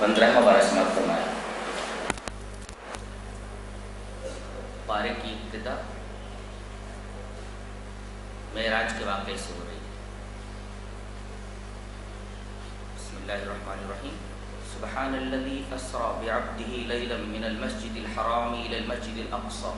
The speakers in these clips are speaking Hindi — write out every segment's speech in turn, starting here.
पंद्रह बारह समाप्त फरमाया पारे की इब्तदा मेराज के वाक़े से हो रही है बसमीम सुबहानल्लज़ी अस्रा बिअब्दिही लैलन मिनल मस्जिदिल हराम इलल मस्जिदिल अक़सा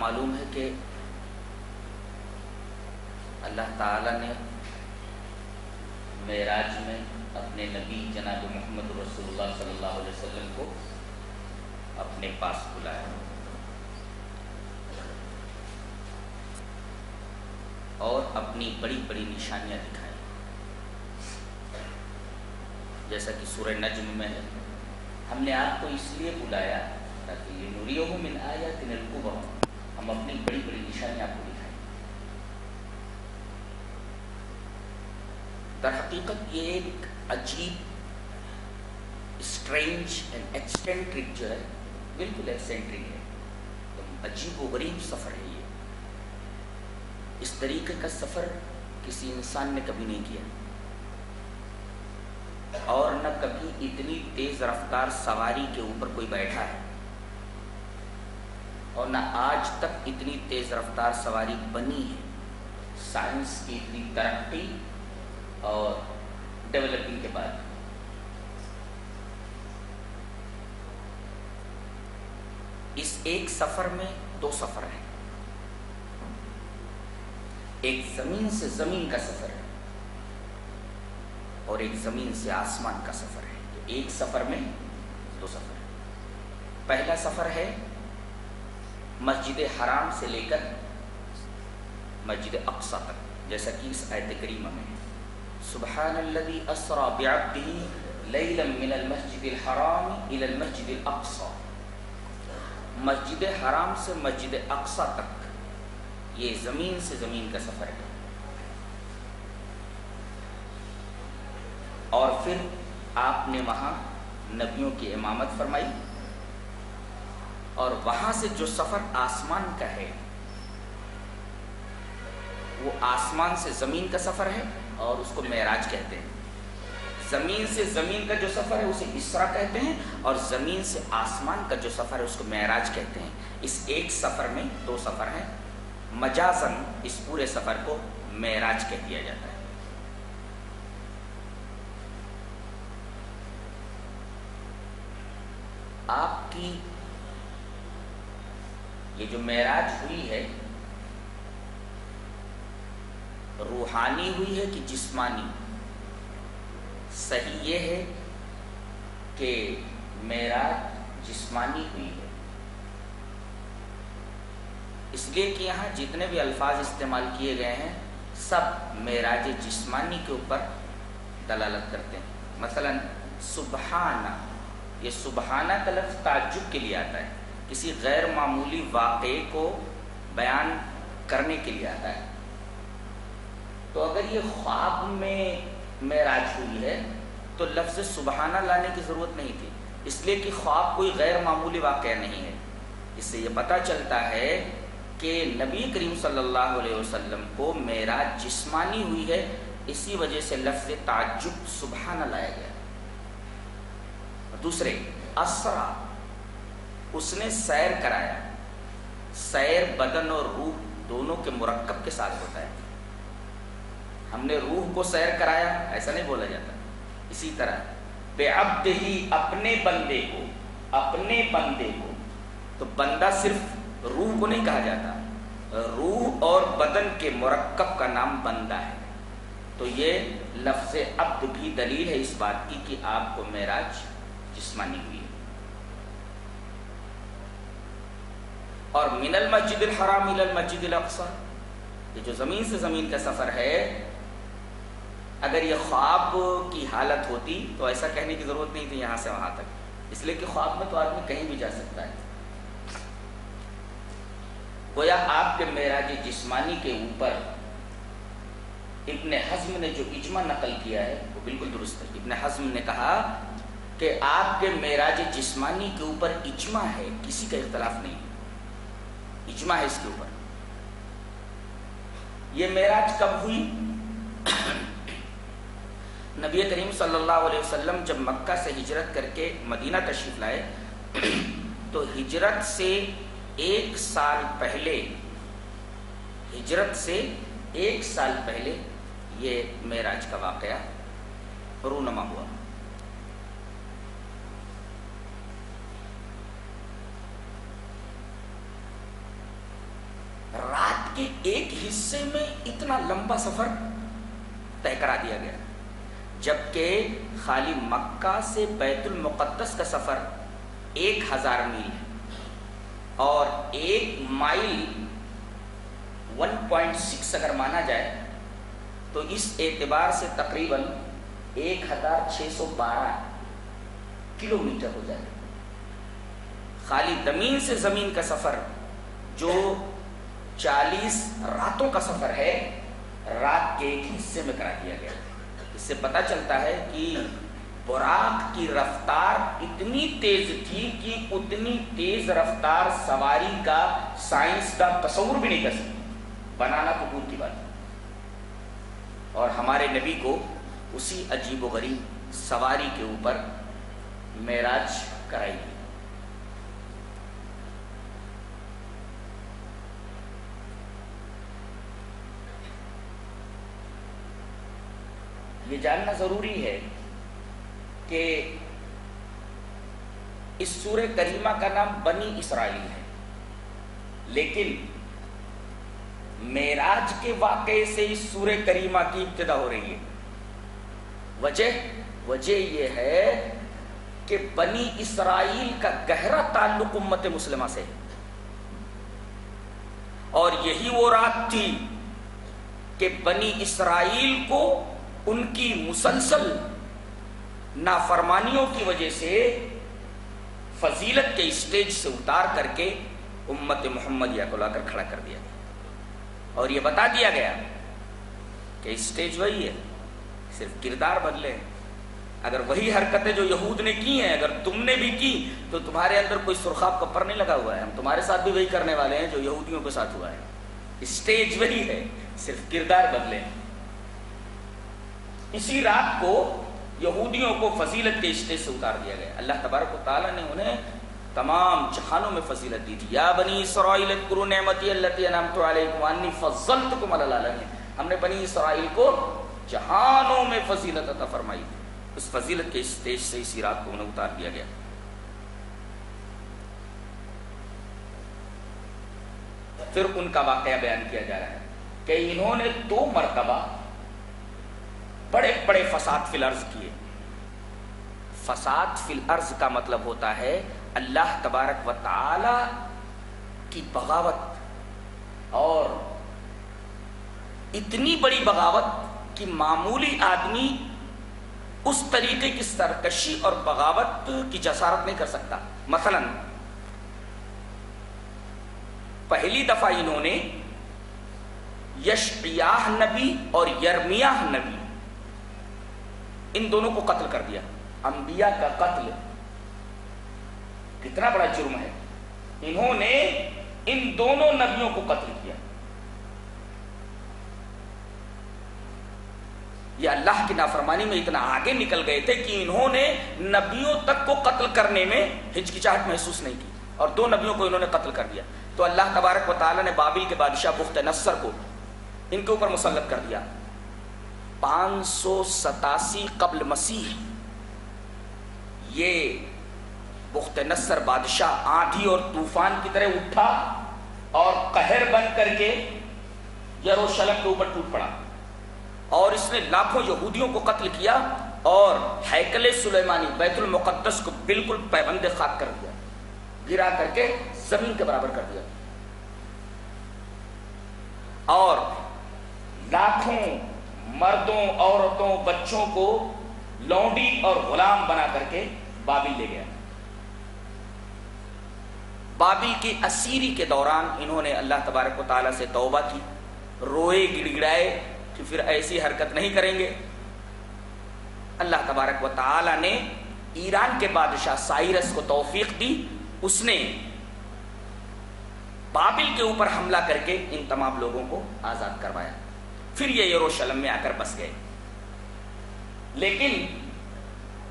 मालूम है कि अल्लाह ताला ने मेराज में अपने नबी जनाब मोहम्मद रसूलुल्लाह सल्लल्लाहु अलैहि वसल्लम को अपने पास बुलाया। और अपनी बड़ी बड़ी निशानियाँ दिखाई। जैसा कि सूर्य नजम में है। हमने आपको इसलिए बुलाया ताकि ये नूरियो मिन आया तिनकुबा हम अपनी बड़ी बड़ी निशानियाँ आपको दिखाएँ। दर हकीकत ये एक अजीब स्ट्रेंज एंड एक्सटेंट्रिक जो है, बिल्कुल एक्सेंट्रिक है। तो अजीब व गरीब सफ़र है ये। इस तरीके का सफ़र किसी इंसान ने कभी नहीं किया। और न कभी इतनी तेज रफ्तार सवारी के ऊपर कोई बैठा है। और न आज तक इतनी तेज रफ्तार सवारी बनी है। साइंस की इतनी तरक्की और डेवलपिंग के बाद। इस एक सफ़र में दो सफ़र है। एक ज़मीन से ज़मीन का सफ़र है और एक ज़मीन से आसमान का सफ़र है। तो एक सफ़र में दो सफ़र है। पहला सफ़र है मस्जिद हराम से लेकर मस्जिद अक्सा तक, जैसा कि इस आयत करीमा में सुबहानल्लज़ी असरा बिअब्दिही लैलन मिनल अक्सा। मस्जिद हराम से मस्जिद अक्सा तक, ये ज़मीन से ज़मीन का सफ़र है। और फिर आपने वहाँ नबियों की इमामत फरमाई और वहाँ से जो सफ़र आसमान का है, वो आसमान से ज़मीन का सफ़र है और उसको मेराज कहते हैं। ज़मीन से ज़मीन का जो सफ़र है, उसे इसरा कहते हैं और ज़मीन से आसमान का जो सफ़र है, उसको मेराज कहते हैं। इस एक सफ़र में दो सफ़र हैं। मजाजन इस पूरे सफ़र को मेराज कह दिया जाता है। आपकी ये जो मेराज हुई है, रूहानी हुई है कि जिस्मानी? सही ये है कि मेराज जिस्मानी हुई है। इसलिए कि यहाँ जितने भी अल्फाज इस्तेमाल किए गए हैं, सब मेराज जिस्मानी के ऊपर दलालत करते हैं। मसलन, सुबहाना। ये सुबहाना का लफ्ज़ ताजुब के लिए आता है। किसी गैर मामूली वाक़े को बयान करने के लिए आता है। तो अगर ये ख्वाब में मेराज हुई है तो लफ्ज़ सुबहाना लाने की ज़रूरत नहीं थी। इसलिए कि ख्वाब कोई गैर मामूली वाक़ नहीं है। इससे ये पता चलता है कि नबी करीम सल्लल्लाहु अलैहि वसल्लम को मेराज जिस्मानी हुई है, इसी वजह से लफ्ज़ ताजुब सुबहाना लाया गया। दूसरे, असरा। उसने सैर कराया। सैर, बदन और रूह दोनों के मुरक्कब के साथ होता है। हमने रूह को सैर कराया, ऐसा नहीं बोला जाता। इसी तरह, बेअब्द ही अपने बंदे को, अपने बंदे को तो बंदा सिर्फ़ रूह को नहीं कहा जाता। रूह और बदन के मुरक्कब का नाम बंदा है। तो ये लफ्ज़ अब्द भी दलील है इस बात की कि आपको मेराज जिस्मानी हुई। और मिनल मस्जिद हराम मिनल मस्जिद अक्सा। ये जो ज़मीन से ज़मीन का सफ़र है, अगर ये ख्वाब की हालत होती तो ऐसा कहने की ज़रूरत नहीं थी यहाँ से वहाँ तक। इसलिए कि ख्वाब में तो आदमी कहीं भी जा सकता है। गोया आपके मेराज जिस्मानी के ऊपर इब्न हज़म ने जो इजमा नकल किया है, वो बिल्कुल दुरुस्त है। इब्न हज़म ने कहा कि आपके मेराज जिस्मानी के ऊपर इजमा है, किसी का इख्तलाफ नहीं। इजमा है इसके ऊपर। ये मेराज कब हुई? नबी करीम सल्लल्लाहु अलैहि वसल्लम जब मक्का से हिजरत करके मदीना तशरीफ़ लाए तो हिजरत से एक साल पहले, हिजरत से एक साल पहले ये मेराज का वाक़ रूनमा हुआ रात के एक हिस्से में इतना लंबा सफ़र तय करा दिया गया। जबकि खाली मक्का से बैतुल मुकद्दस का सफ़र एक हज़ार मील है और एक माइल 1.6 अगर माना जाए तो इस एतबार से तकरीबन 1612 किलोमीटर हो जाए खाली ज़मीन से ज़मीन का सफ़र, जो 40 रातों का सफ़र है, रात के एक हिस्से में करा दिया गया। इससे पता चलता है कि बुराक की रफ्तार इतनी तेज थी कि उतनी तेज रफ्तार सवारी का साइंस का तस्वुर भी नहीं कर सकती। बनाना तो दूर की बात और हमारे नबी को उसी अजीब गरीब सवारी के ऊपर मेराज कराई ये जानना ज़रूरी है कि इस सूर्य करीमा का नाम बनी इसराइल है। लेकिन मेराज के वाक़े से इस सूर्य करीमा की इब्तदा हो रही है। वजह वजह यह है कि बनी इसराइल का गहरा ताल्लुक उम्मत मुस्लिमा से और यही वो रात थी कि बनी इसराइल को उनकी मुसलसल नाफरमानियों की वजह से फजीलत के स्टेज से उतार करके उम्मत मोहम्मद या को लाकर खड़ा कर दिया गया। और यह बता दिया गया कि स्टेज वही है, सिर्फ़ किरदार बदले हैं। अगर वही हरकतें जो यहूद ने की हैं, अगर तुमने भी की तो तुम्हारे अंदर कोई सुरखाब कपर नहीं लगा हुआ है। हम तुम्हारे साथ भी वही करने वाले हैं जो यहूदियों के साथ हुआ है। स्टेज वही है, सिर्फ़ किरदार बदले इसी रात को यहूदियों को फजीलत के स्टेज से उतार दिया गया। अल्लाह तबारक ने उन्हें तमाम जहानों में फजीलत दी थी। या बनी इसराइल हमने बनी इसराइल को जहानों में फजीलत अता फरमाई उस फजीलत के स्टेज से इसी रात को उन्हें उतार दिया गया। फिर उनका वाकया बयान किया जा रहा है कि इन्होंने दो मरतबा बड़े बड़े फसाद फिल अर्ज़ किए। फसाद फिल अर्ज़ का मतलब होता है अल्लाह तबारक व ताला की बगावत और इतनी बड़ी बगावत कि मामूली आदमी उस तरीके की सरकशी और बगावत की जसारत नहीं कर सकता। मसलन, पहली दफ़ा इन्होंने यशियाह नबी और यरमियाह नबी इन दोनों को कत्ल कर दिया। अंबिया का कत्ल कितना बड़ा जुर्म है। इन्होंने इन दोनों नबियों को कत्ल किया। ये अल्लाह की नाफरमानी में इतना आगे निकल गए थे कि इन्होंने नबियों तक को कत्ल करने में हिचकिचाहट महसूस नहीं की और दो नबियों को इन्होंने कत्ल कर दिया। तो अल्लाह तबारक वाली ने बाबिल के बादशाह बुख्त नसर को इनके ऊपर मुसलत कर दिया। पाँच सौ सतासी कबल मसीह। ये बुख्त नसर बादशाह आंधी और तूफ़ान की तरह उठा और कहर बन करके यरूशलेम के ऊपर टूट पड़ा। और इसने लाखों यहूदियों को कत्ल किया और हैकल सुलेमानी बैतुल मुकद्दस को बिल्कुल पैबंद खाक कर दिया। गिरा करके ज़मीन के बराबर कर दिया। और लाखों मर्दों, औरतों, बच्चों को लौंडी और गुलाम बना करके बाबिल ले गया। बाबिल की असीरी के दौरान इन्होंने अल्लाह तबारक ताला से तौबा की। रोए, गिड़गिड़ाए कि फिर ऐसी हरकत नहीं करेंगे। अल्लाह तबारक व ने ईरान के बादशाह साइरस को तौफीक दी। उसने बाबिल के ऊपर हमला करके इन तमाम लोगों को आज़ाद करवाया। फिर ये यरूशलेम में आकर बस गए। लेकिन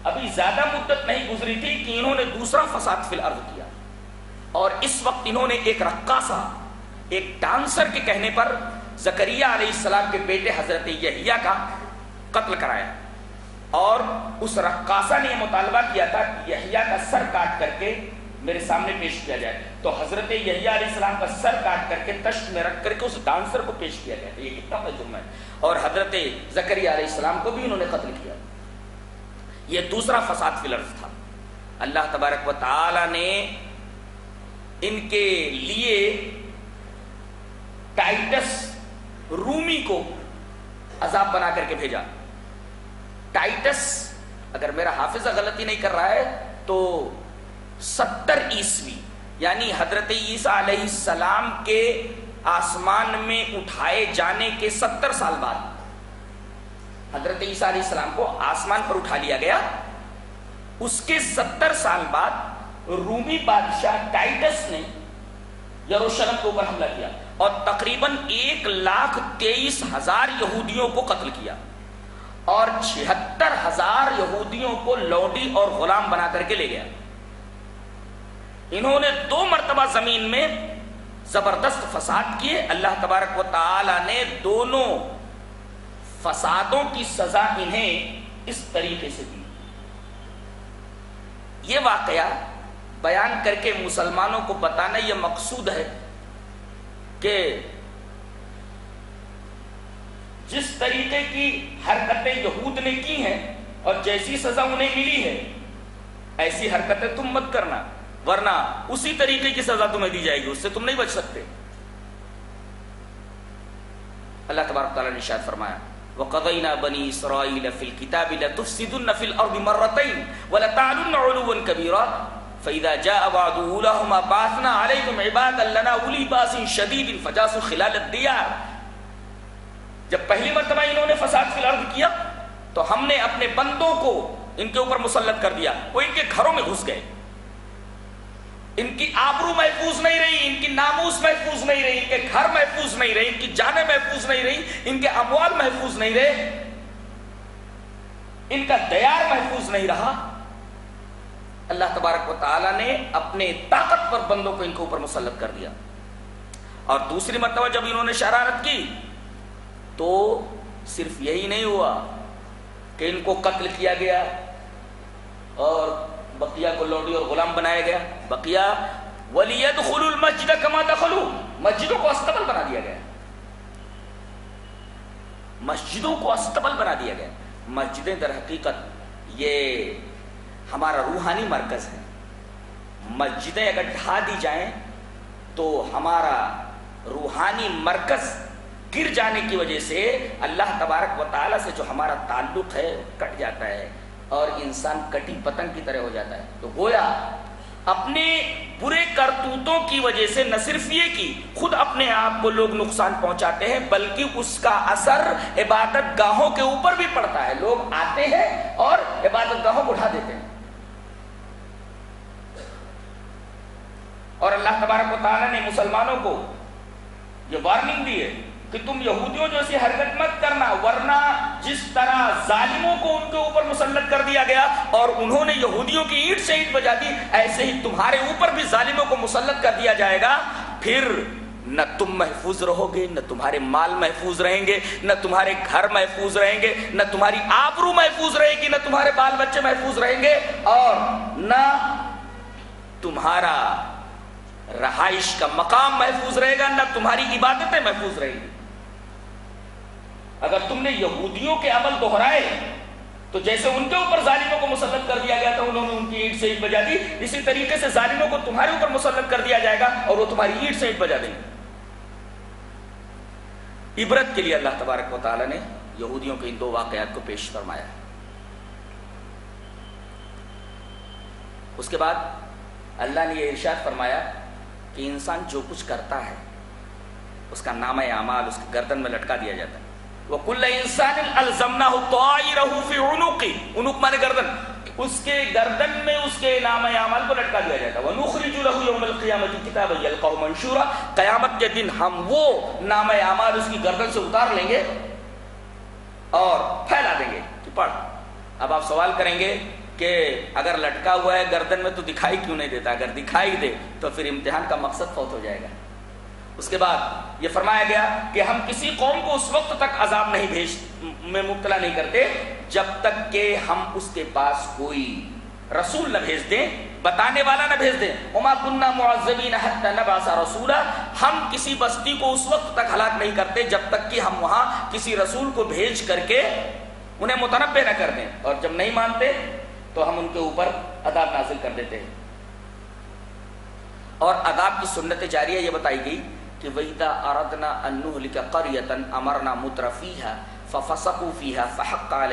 अभी ज़्यादा मुद्दत नहीं गुजरी थी कि इन्होंने दूसरा फसाद फिल अर्ज़ किया। और इस वक्त इन्होंने एक रक्कासा, एक डांसर के कहने पर जकरिया सलाम के बेटे हज़रत यहिया का कत्ल कराया। और उस रक्कासा ने यह मुतालबा किया था कि यहिया का सर काट करके मेरे सामने पेश किया जाए। तो हज़रत यहिया का सर काट करके तश्त में रख करके उस डांसर को पेश किया गया ये कितना बड़ा जुर्म है। और हज़रत जकरियालाम को भी उन्होंने कत्ल किया। यह दूसरा फसाद फिलर्स था। अल्लाह तबारक ने इनके लिए टाइटस रूमी को अजाब बना करके भेजा। टाइटस अगर मेरा हाफिजा गलती नहीं कर रहा है तो सत्तर ईस्वी यानी हज़रत ईसा सलाम के आसमान में उठाए जाने के सत्तर साल बाद हज़रत ईसा को आसमान पर उठा लिया गया। उसके सत्तर साल बाद रूमी बादशाह टाइटस ने यरूशलेम के ऊपर हमला किया और तकरीबन एक लाख तेईस हज़ार यहूदियों को कत्ल किया और छिहत्तर हज़ार यहूदियों को लौडी और गुलाम बना करके ले गया। इन्होंने दो मरतबा ज़मीन में ज़बरदस्त फसाद किए। अल्लाह तबारक व ने दोनों फसादों की सजा इन्हें इस तरीके से दी। ये वाकया बयान करके मुसलमानों को बताना यह मकसूद है कि जिस तरीके की हरकतें यहूद ने की हैं और जैसी सजा उन्हें मिली है, ऐसी हरकतें तुम मत करना। वरना उसी तरीके की सजा तुम्हें दी जाएगी, उससे तुम नहीं बच सकते। अल्लाह तबारक ने शायद फरमाया जब पहली मर्तबा फसाद किया तो हमने अपने बंदों को इनके ऊपर मुसल्लत कर दिया, वो इनके घरों में घुस गए। इनकी आबरू महफूज नहीं रही, इनकी नामूस महफूज नहीं रही, इनके घर महफूज नहीं रही, इनकी जाने महफूज नहीं रही, इनके अमवाल महफूज नहीं रहे। इनका दयार महफूज नहीं रहा। अल्लाह तबारक ताला ने अपने ताकतवर बंदों को इनके ऊपर मुसलत कर दिया। और दूसरी मरतबा जब इन्होंने शरारत की तो सिर्फ़ यही नहीं हुआ कि इनको कत्ल किया गया और बकिया को लौड़ी और गुलाम बनाया गया। बकिया वलियत खुलुल मस्जिद कमा दखलू। मस्जिदों को अस्तबल बना दिया गया। मस्जिदों को अस्तबल बना दिया गया। मस्जिदें दर हकीकत, ये हमारा रूहानी मरकज है। मस्जिदें अगर ढा दी जाएँ तो हमारा रूहानी मरकज गिर जाने की वजह से अल्लाह तबारक व से जो हमारा ताल्लुक है, कट जाता है। और इंसान कटी पतंग की तरह हो जाता है। तो गोया, अपने बुरे करतूतों की वजह से न सिर्फ़ ये कि खुद अपने आप को लोग नुकसान पहुंचाते हैं, बल्कि उसका असर इबादत गाहों के ऊपर भी पड़ता है। लोग आते हैं और इबादत गाहों को उठा देते हैं। और अल्लाह तबारक ने मुसलमानों को ये वार्निंग दी है कि तुम यहूदियों जैसी हरकत मत करना, वरना जिस तरह जालिमों को उनके ऊपर मुसलत कर दिया गया और उन्होंने यहूदियों की ईट से ईट बजा दी, ऐसे ही तुम्हारे ऊपर भी जालिमों को मुसलत कर दिया जाएगा। फिर न तुम महफूज रहोगे, न तुम्हारे माल महफूज रहेंगे, न तुम्हारे घर महफूज रहेंगे, न तुम्हारी आबरू महफूज रहेगी, न तुम्हारे बाल बच्चे महफूज रहेंगे और न तुम्हारा रहाइश का मकाम महफूज रहेगा, न तुम्हारी इबादतें महफूज रहेगी। अगर तुमने यहूदियों के अमल दोहराए तो जैसे उनके ऊपर जालिमों को मुसलत कर दिया गया था, उन्होंने उनकी ईट से ईट बजा दी, इसी तरीके से जालिमों को तुम्हारे ऊपर मुसलत कर दिया जाएगा और वो तुम्हारी ईट से ईट बजा देंगे। इबरत के लिए अल्लाह तबारक वाली ने यहूदियों के इन दो वाकयात को पेश फरमाया। उसके बाद अल्लाह ने यह इर्शाद फरमाया कि इंसान जो कुछ करता है, उसका नाम अमाल उसके गर्दन में लटका दिया जाता है। वकुल्ल इंसान अलजमना उनुक माने गर्दन उसके गर्दन में उसके नाम अमल को लटका दिया जाता है मंशूरा कयामत के दिन हम वो नाम अमल उसकी गर्दन से उतार लेंगे और फैला देंगे कि पढ़ अब आप सवाल करेंगे कि अगर लटका हुआ है गर्दन में तो दिखाई क्यों नहीं देता अगर दिखाई दे तो फिर इम्तिहान का मकसद फौत हो जाएगा उसके बाद ये फरमाया गया कि हम किसी कौम को उस वक्त तक अजाब नहीं भेज, में मुबतला नहीं करते, जब तक के हम उसके पास कोई रसूल न भेज दें, बताने वाला न भेज दें। उमा कुन्ना मुआजबीन नबासा रसूला, हम किसी बस्ती को उस वक्त तक हलाक नहीं करते, जब तक कि हम वहाँ किसी रसूल को भेज करके उन्हें मुतनबे न कर दें। और जब नहीं मानते तो हम उनके ऊपर अदाब नाजिल कर देते हैं। और अदाब की सुन्नत जारिया ये बताई गई कि वहीदा अरदना अन्नुहलिका करियतन अमरना मुतरफीहा फफसकूफीहा फहक्का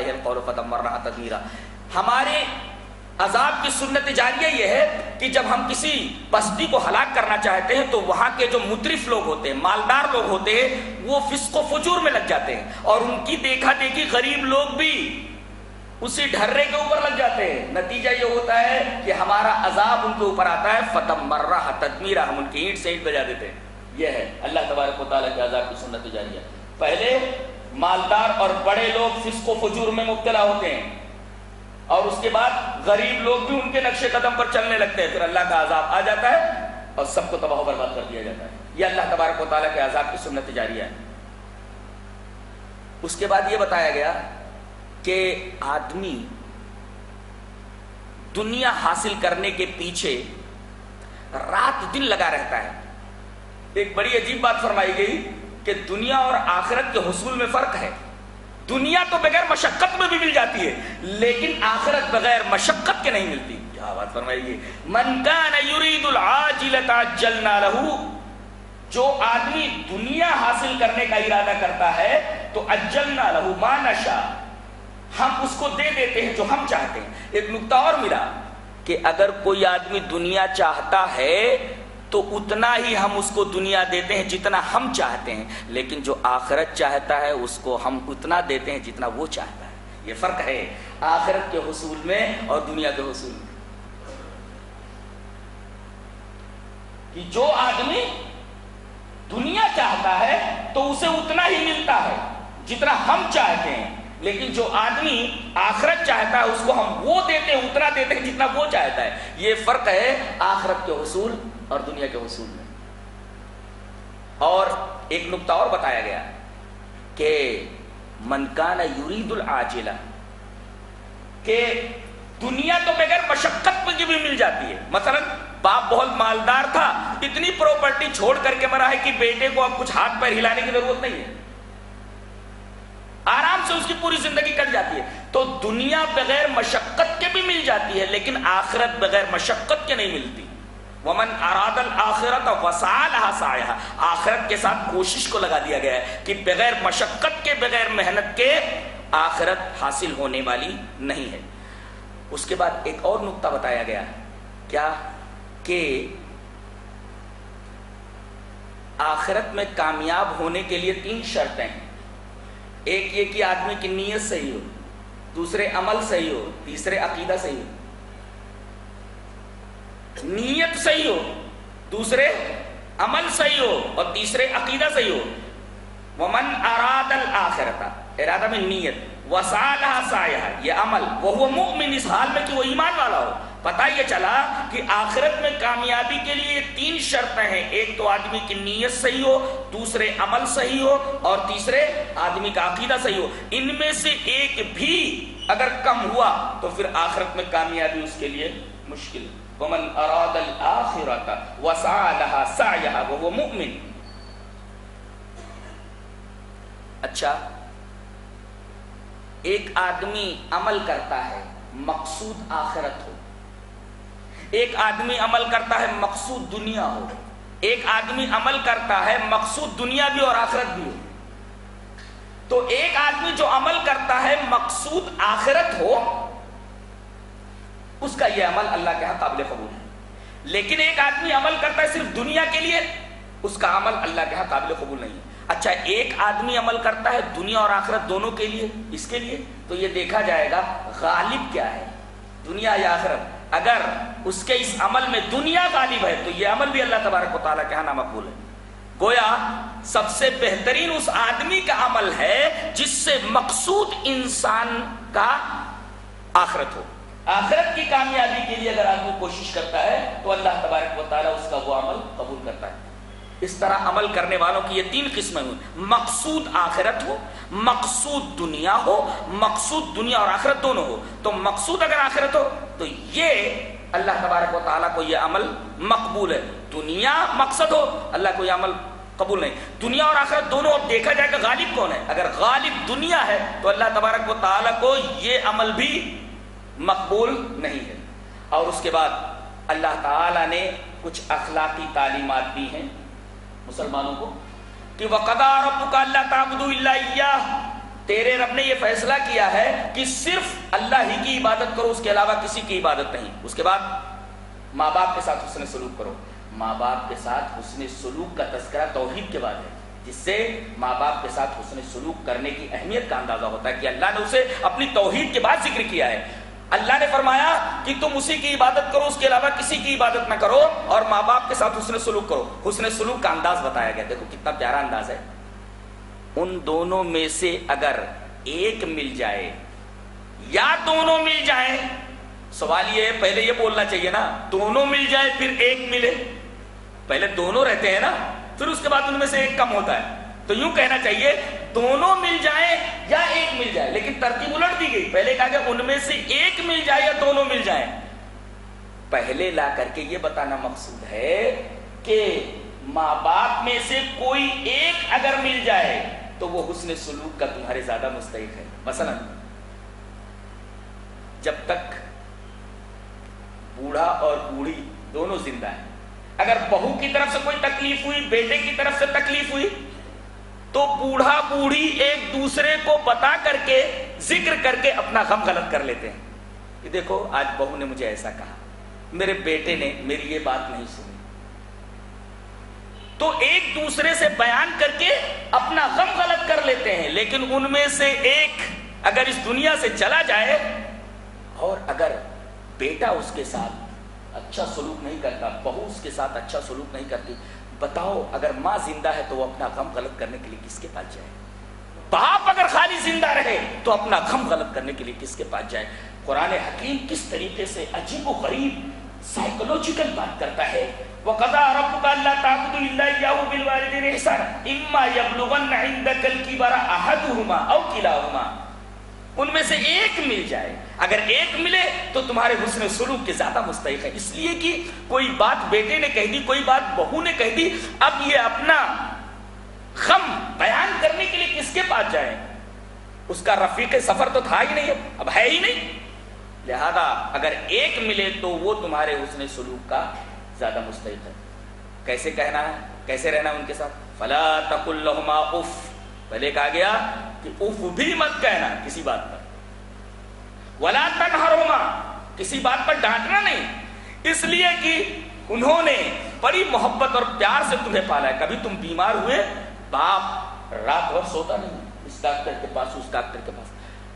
तदमीरा। हमारे अजाब की सुन्नत जारिया यह है कि जब हम किसी बस्ती को हलाक करना चाहते हैं तो वहाँ के जो मुतरफ लोग होते हैं, मालदार लोग होते हैं, वो फिस्को फजूर में लग जाते हैं। और उनकी देखा देखी गरीब लोग भी उसी ढर्रे के ऊपर लग जाते हैं। नतीजा ये होता है कि हमारा अजाब उनके ऊपर आता है फतम मर्रा तदमीरा, हम उनकी ईंट से ईंट बजा देते हैं। यह है, अल्लाह तबारक के आज़ाब की सुन्नत जारी है। पहले, मालदार और बड़े लोग फिस्को फजूर में मुबतला होते हैं। और उसके बाद गरीब लोग भी उनके नक्शे कदम पर चलने लगते हैं। फिर अल्लाह का आज़ाब आ जाता है और सबको तबाह बर्बाद कर दिया जाता है। यह अल्लाह तबारक के आज़ाब की सुन्नत जारी है। उसके बाद यह बताया गया कि आदमी दुनिया हासिल करने के पीछे रात दिन लगा रहता है। एक बड़ी अजीब बात फरमाई गई कि दुनिया और आखिरत के हसूल में फ़र्क है। दुनिया तो बगैर मशक्कत में भी मिल जाती है, लेकिन आखिरत बगैर मशक्कत के नहीं मिलती। क्या बात फरमाई गई मनकान रहू जो आदमी दुनिया हासिल करने का इरादा करता है तो अज्जल ना रहू मानशा। हम उसको दे देते हैं जो हम चाहते हैं। एक नुकता और मिला कि अगर कोई आदमी दुनिया चाहता है तो उतना ही हम उसको दुनिया देते हैं जितना हम चाहते हैं। लेकिन जो आखिरत चाहता है, उसको हम उतना देते हैं जितना वो चाहता है। ये फ़र्क है आखिरत के हसूल में और दुनिया के हसूल में। कि जो आदमी दुनिया चाहता है तो उसे उतना ही मिलता है जितना हम चाहते हैं। लेकिन जो आदमी आखरत चाहता है, उसको हम वो देते हैं, उतना देते हैं जितना वो चाहता है। ये फ़र्क है आखरत के हसूल और दुनिया के वसूल में। और एक नुकता और बताया गया कि मनकाना यूरीदुल आजिला, के दुनिया तो बगैर मशक्कत में भी मिल जाती है। मसलन, बाप बहुत मालदार था, इतनी प्रॉपर्टी छोड़ करके मरा है कि बेटे को अब कुछ हाथ पैर हिलाने की ज़रूरत नहीं है। आराम से उसकी पूरी ज़िंदगी कट जाती है। तो दुनिया बगैर मशक्कत के भी मिल जाती है, लेकिन आखिरत बगैर मशक्कत के नहीं मिलती। वमन अरादल आखिरत वसाल हसाया आखिरत के साथ कोशिश को लगा दिया गया है कि बगैर मशक्कत के, बगैर मेहनत के आखिरत हासिल होने वाली नहीं है। उसके बाद एक और नुकता बताया गया। क्या? कि आखिरत में कामयाब होने के लिए तीन शर्तें हैं। एक ये कि आदमी की नीयत सही हो, दूसरे अमल सही हो, तीसरे अकीदा सही हो। नीयत सही हो, दूसरे अमल सही हो और तीसरे अकीदा सही हो। वमन अरादल आखिरता, इरादा में नीयत। वसाला साया ये अमल। वो वो मुमिन, इस हाल में कि वो ईमान वाला हो। पता ये चला कि आखिरत में कामयाबी के लिए तीन शर्तें हैं। एक तो आदमी की नीयत सही हो, दूसरे अमल सही हो और तीसरे आदमी का अकीदा सही हो। इनमें से एक भी अगर कम हुआ तो फिर आखिरत में कामयाबी उसके लिए मुश्किल है। वमन अरादल आखिरत वसालहा सायहा वो मुमिन अच्छा एक आदमी अमल करता है, मकसूद आखिरत हो। एक आदमी अमल करता है, मकसूद दुनिया हो। एक आदमी अमल करता है, मकसूद दुनिया भी और आखिरत भी हो। तो एक आदमी जो अमल करता है, मकसूद आखिरत हो उसका यह अमल अल्लाह के यहाँ काबिल कबूल है। लेकिन एक आदमी अमल करता है सिर्फ़ दुनिया के लिए, उसका अमल अल्लाह के यहाँ काबिल कबूल नहीं है। अच्छा एक आदमी अमल करता है दुनिया और आखिरत दोनों के लिए, इसके लिए तो ये देखा जाएगा गालिब क्या है, दुनिया या आखिरत। अगर उसके इस अमल में दुनिया गालिब है तो ये अमल भी अल्लाह तबारक ताला के यहाँ नामकबूल है। गोया, सबसे बेहतरीन उस आदमी का अमल है जिससे मकसूद इंसान का आखरत हो। आखिरत की कामयाबी के लिए अगर आदमी कोशिश करता है तो अल्लाह तबारक वाली उसका वो अमल कबूल करता है। इस तरह अमल करने वालों की ये तीन किस्में हुई। मकसूद आखिरत हो, मकसूद दुनिया हो, मकसूद दुनिया और आखिरत दोनों हो। तो मकसूद अगर आखिरत हो तो ये अल्लाह तबारक वाली को ये अमल मकबूल है। दुनिया मकसद हो, अल्लाह को यह अमल कबूल नहीं। दुनिया और आखिरत दोनों, अब देखा जाएगा गालिब कौन है? अगर गालिब दुनिया है तो अल्लाह तबारक वाली को ये अमल भी मकबूल नहीं है। और उसके बाद अल्लाह ताला ने कुछ अखलाकी तालीमत दी हैं मुसलमानों को कि वक़दा रब का अल्लाह तेरे रब ने यह फैसला किया है कि सिर्फ़ अल्लाह ही की इबादत करो, उसके अलावा किसी की इबादत नहीं। उसके बाद माँ बाप के साथ उसने सलूक करो। माँ बाप के साथ उसने सलूक का तस्करा तोहहीद के बाद है, जिससे माँ बाप के साथ उसने सलूक करने की अहमियत का अंदाज़ा होता है कि अल्लाह ने उसे अपनी तोहहीद के बाद ज़िक्र किया है। अल्लाह ने फरमाया कि तुम उसी की इबादत करो, उसके अलावा किसी की इबादत ना करो और माँ बाप के साथ उसने सुलूक करो। उसने सुलूक का अंदाज बताया गया। देखो कितना प्यारा अंदाज है। उन दोनों में से अगर एक मिल जाए या दोनों मिल जाए, सवाल ये पहले ये बोलना चाहिए ना, दोनों मिल जाए फिर एक मिले। पहले दोनों रहते हैं ना, फिर उसके बाद उनमें से एक कम होता है। तो यूँ कहना चाहिए, दोनों मिल जाए या एक मिल जाए। लेकिन तरकीब उलट दी गई। पहले कहा गया, उनमें से एक मिल जाए या दोनों मिल जाए। पहले ला करके ये बताना मकसूद है कि माँ बाप में से कोई एक अगर मिल जाए तो वो हुस्न सुलूक का तुम्हारे ज़्यादा मुस्तक है। मसलन, जब तक बूढ़ा और बूढ़ी दोनों ज़िंदा है। अगर बहू की तरफ़ से कोई तकलीफ़ हुई, बेटे की तरफ़ से तकलीफ़ हुई तो बूढ़ा बूढ़ी एक दूसरे को बता करके, ज़िक्र करके अपना गम गलत कर लेते हैं। कि देखो, आज बहू ने मुझे ऐसा कहा। मेरे बेटे ने मेरी ये बात नहीं सुनी। तो एक दूसरे से बयान करके अपना गम गलत कर लेते हैं। लेकिन उनमें से एक अगर इस दुनिया से चला जाए, और अगर बेटा उसके साथ अच्छा सलूक नहीं करता, बहू उसके साथ अच्छा सलूक नहीं करती बताओ, अगर माँ ज़िंदा है तो वो अपना गम गलत करने के लिए किसके पास जाए? बाप अगर खाली ज़िंदा रहे तो अपना गम गलत करने के लिए किसके पास जाए? कुरान हकीम किस तरीके से अजीब गरीब साइकोलॉजिकल बात करता है? उनमें से एक मिल जाए अगर एक मिले तो तुम्हारे हुसन सुलूक के ज़्यादा मुस्तक है। इसलिए कि कोई बात बेटे ने कह दी, कोई बात बहू ने कह दी, अब ये अपना खम बयान करने के लिए किसके पास जाए? उसका रफीक सफ़र तो था ही नहीं, अब है ही नहीं। लिहाजा अगर एक मिले तो वो तुम्हारे हुस्न सुलूक का ज़्यादा मुस्तक है। कैसे कहना है? कैसे रहना है उनके साथ? फला तकुल्लहुमा उफ। पहले कहा गया कि उफ भी मत कहना, किसी बात पर। वला तनहरुमा। किसी बात पर डांटना नहीं। इसलिए कि उन्होंने बड़ी मोहब्बत और प्यार से तुम्हें पाला है। कभी तुम बीमार हुए, बाप रात भर सोता नहीं इस डॉक्टर के पास, उस डॉक्टर के पास।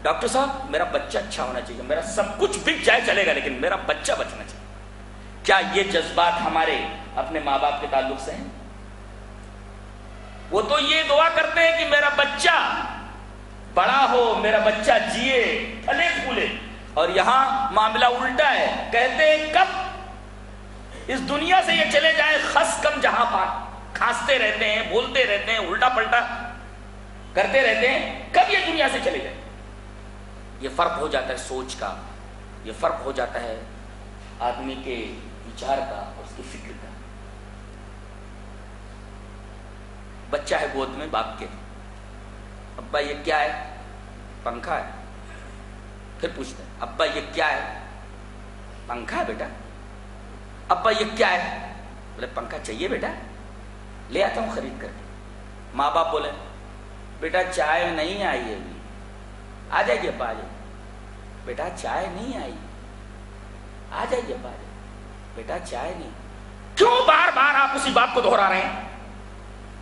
डॉक्टर साहब, मेरा बच्चा अच्छा होना चाहिए। मेरा सब कुछ बिक जाए, चलेगा, लेकिन मेरा बच्चा बचना चाहिए। क्या ये जज्बात हमारे अपने माँ बाप के ताल्लुक से हैं? वो तो ये दुआ करते हैं कि मेरा बच्चा बड़ा हो, मेरा बच्चा जिए, फले फूले। और यहाँ मामला उल्टा है। कहते हैं, कब? इस दुनिया से ये चले जाए खस कम जहाँ पाक खांसते रहते हैं, बोलते रहते हैं, उल्टा पलटा करते रहते हैं। कब ये दुनिया से चले जाए? ये फ़र्क हो जाता है सोच का। ये फ़र्क हो जाता है आदमी के विचार का और उसकी फ़िक्र का। बच्चा है गोद में, बाप के। अब्बा, ये क्या है? पंखा है। फिर पूछते हैं, अब्बा, ये क्या है? पंखा है बेटा। अब्बा, ये क्या है? बोले, पंखा चाहिए बेटा। ले आता हूँ खरीद कर माँ बाप बोले, बेटा, चाय नहीं आई है अभी। आ जाइए, अब्बा, आ बेटा, चाय नहीं आई। आ जाइए, अब्बा, आ बेटा, चाय नहीं। क्यों बार बार आप उसी बात को दोहरा रहे हैं?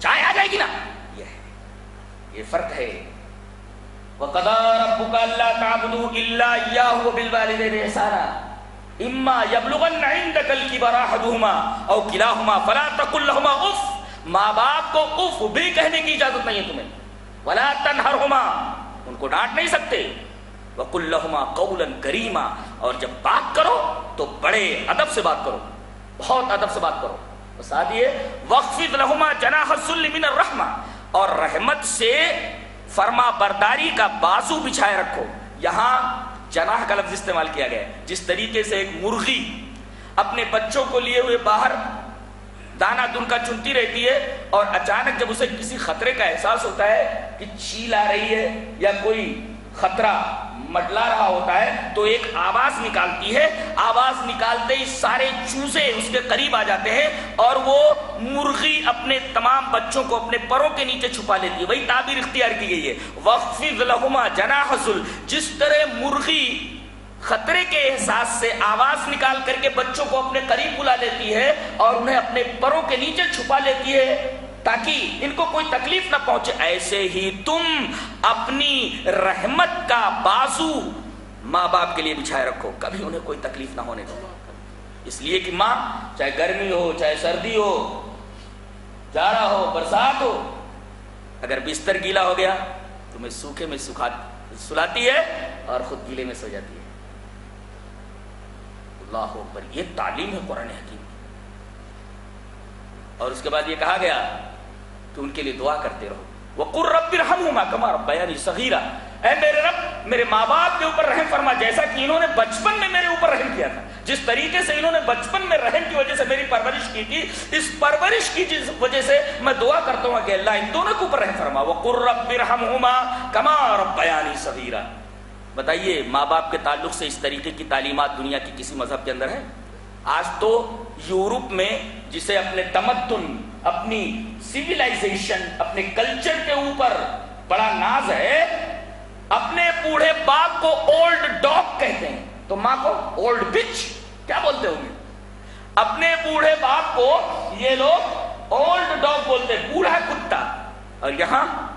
चाय आ जाएगी ना? ये ये फ़र्क है। इजाज़त नहीं है तुम्हें वला उनको डांट नहीं सकते वकुल्लहुमा कौलन करीमा और जब बात करो तो बड़े अदब से बात करो बहुत अदब से बात करो तो साथ ये वक्फिद लहुमा जनाहसुल्लिमिन रहमा और रहमत से फरमा बरदारी का बाजू बिछाए रखो। यहाँ जनाह का लफ्ज इस्तेमाल किया गया जिस तरीके से एक मुर्गी अपने बच्चों को लिए हुए बाहर दाना दुनका चुनती रहती है और अचानक जब उसे किसी खतरे का एहसास होता है कि चील आ रही है या कोई खतरा मटला रहा होता है तो एक आवाज़ निकालती है। आवाज़ निकालते ही सारे चूजे उसके करीब आ जाते हैं और वो मुर्गी अपने तमाम बच्चों को अपने परों के नीचे छुपा लेती है। वही ताबीर इख्तियार की गई है। वक्फिज लहुमा जनाहसुल जिस तरह मुर्गी खतरे के एहसास से आवाज़ निकाल करके बच्चों को अपने करीब बुला लेती है और उन्हें अपने परों के नीचे छुपा लेती है ताकि इनको कोई तकलीफ़ ना पहुँचे। ऐसे ही तुम अपनी रहमत का बाजू माँ बाप के लिए बिछाए रखो। कभी उन्हें कोई तकलीफ़ ना होने दो। इसलिए कि माँ, चाहे गर्मी हो, चाहे सर्दी हो, जाड़ा हो, बरसात हो, अगर बिस्तर गीला हो गया, तुम्हें सूखे में सुखा, सुलाती है और खुद गीले में सो जाती है। अल्लाह पर ये तालीम है कुरान हकीम और उसके बाद ये कहा गया कि उनके लिए दुआ करते रहो। वो कुर रब हम कमा रब्बयानी सगीरा। ऐ मेरे रब, मेरे माँ बाप के ऊपर रहम फरमा, जैसा कि इन्होंने बचपन में मेरे ऊपर रहम किया था। जिस तरीके से इन्होंने बचपन में रहम की वजह से मेरी परवरिश की थी, इस परवरिश की जिस वजह से मैं दुआ करता हूँ कि अल्लाह इन दोनों के ऊपर रहम फरमा। वो कुर रब हम कमा रब्बयानी सगीरा। बताइए माँ बाप के ताल्लुक से इस तरीके की तालीमत दुनिया की किसी मज़हब के अंदर है? आज तो यूरोप में जिसे अपने तमद्दुन अपनी सिविलाइजेशन अपने कल्चर के ऊपर बड़ा नाज है। अपने बूढ़े बाप को ओल्ड डॉग कहते हैं। तो माँ को ओल्ड बिच क्या बोलते होंगे? अपने बूढ़े बाप को ये लोग ओल्ड डॉग बोलते हैं, बूढ़ा कुत्ता। और यहाँ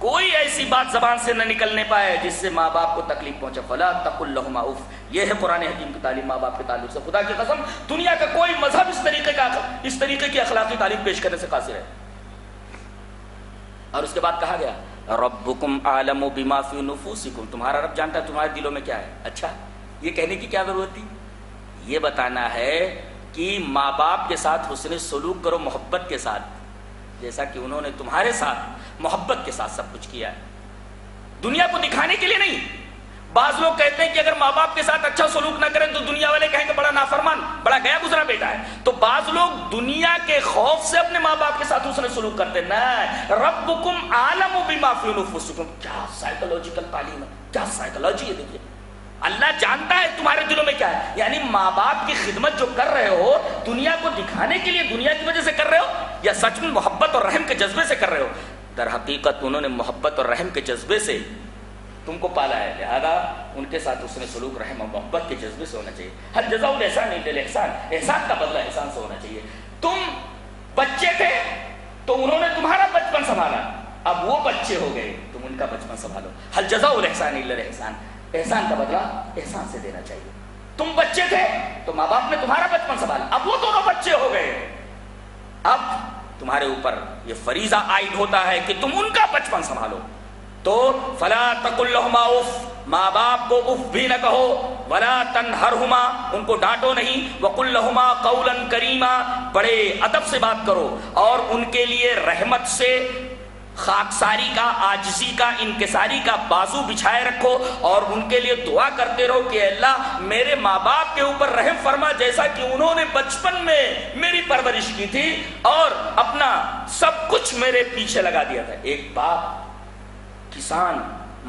कोई ऐसी बात जबान से न निकलने पाए जिससे माँ बाप को तकलीफ़ पहुँचे। फला तकुल्लहुमा उफ। ये है पुराने हकीम की तालीम, माँ बाप के ताल्लुक से। खुदा की कसम, दुनिया का कोई मज़हब इस तरीके का, इस तरीके की अखलाकी तालीम पेश करने से कासिर है। और उसके बाद कहा गया रबुकुम आलम बिमाफी नफूसिकुम। तुम्हारा रब जानता है तुम्हारे दिलों में क्या है। अच्छा ये कहने की क्या ज़रूरत थी? ये बताना है कि माँ बाप के साथ हुसन सलूक करो मोहब्बत के साथ। जैसा कि उन्होंने तुम्हारे साथ मोहब्बत के साथ सब कुछ किया है। दुनिया को दिखाने के लिए नहीं बाज लोग कहते हैं कि अगर माँ बाप के साथ अच्छा सलूक ना करें तो दुनिया वाले कहेंगे बड़ा नाफरमान, बड़ा गया गुजरा बेटा है। तो बाज लोग दुनिया के खौफ से अपने माँ बाप के साथ उसने सलूक करते ना रब आलम माफ़ी क्या साइकोलॉजिकल तालीम है, क्या साइकोलॉजी है देखिए। अल्लाह जानता है तुम्हारे दिलों में क्या है। यानी माँ बाप की खिदमत जो कर रहे हो, दुनिया को दिखाने के लिए दुनिया की वजह से कर रहे हो, या सच में मोहब्बत और रहम के जज्बे से कर रहे हो? दर हकीकत उन्होंने मोहब्बत और रहम के जज्बे से तुमको पाला है, लिहाजा उनके साथ उसने सलूक, रहम मोहब्बत के जज्बे से होना चाहिए। हर जजाउल एहसान एहसान एहसान का बदला एहसान से होना चाहिए। तुम बच्चे थे तो उन्होंने तुम्हारा बचपन संभाला। अब वो बच्चे हो गए, तुम उनका बचपन संभालो। हल जजाउल एहसान एहसान। एहसान का बदला एहसान से देना चाहिए। तुम बच्चे थे तो माँ बाप ने तुम्हारा बचपन संभाला। अब वो दोनों बच्चे हो गए। अब तुम्हारे ऊपर ये फरीजा आयद होता है कि तुम उनका बचपन संभालो। तो फला तकुल्लहुमा उफ माँ बाप को उफ भी न कहो, वला हुमा उनको डांटो नहीं वकुल्लहुमा कौलन करीमा, बड़े अदब से बात करो, और उनके लिए रहमत से खाकसारी का, आजजी का, इनकसारी का बाजू बिछाए रखो, और उनके लिए दुआ करते रहो कि अल्लाह मेरे माँ बाप के ऊपर रहम फरमा, जैसा कि उन्होंने बचपन में मेरी परवरिश की थी, और अपना सब कुछ मेरे पीछे लगा दिया था। एक बाप किसान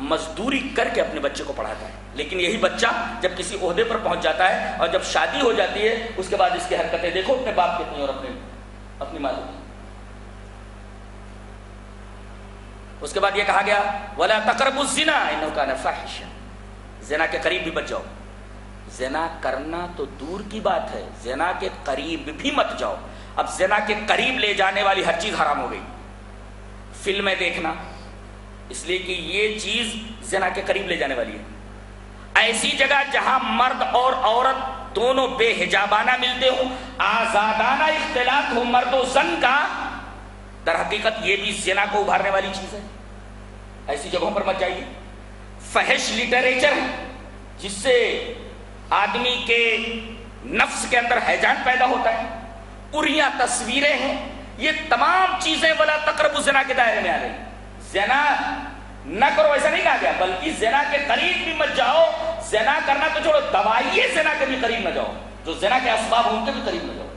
मजदूरी करके अपने बच्चे को पढ़ाता है। लेकिन यही बच्चा जब किसी ओहदे पर पहुँच जाता है और जब शादी हो जाती है, उसके बाद इसकी हरकतें देखो, अपने बाप कितनी और अपने, अपनी माँ उसके बाद ये कहा गया, वाला तकरबुजना इनका नफाहिश जना के करीब भी बच जाओ। जना करना तो दूर की बात है, जना के करीब भी मत जाओ। अब जना के करीब ले जाने वाली हर चीज़ हराम हो गई। फ़िल्में देखना इसलिए कि ये चीज़ जना के करीब ले जाने वाली है। ऐसी जगह जहाँ मर्द और औरत दोनों बेहिजाबाना मिलते हो, आजादाना इख्तलाफ हो मर्दो जन का, दर हकीकत ये भी जना को उभारने वाली चीज़ है। ऐसी जगहों पर मत जाइए। फहश लिटरेचर है, जिससे आदमी के नफ्स के अंदर हैजान पैदा होता है, उरिया तस्वीरें हैं, ये तमाम चीज़ें वाला तकरब जना के दायरे में आ रही जना न करो, ऐसा नहीं कहा गया, बल्कि जना के करीब भी मत जाओ। जना करना तो छोड़ो, दवाइए जना के भी करीब न जाओ। जो जना के असबाब उनके भी करीब न जाओ।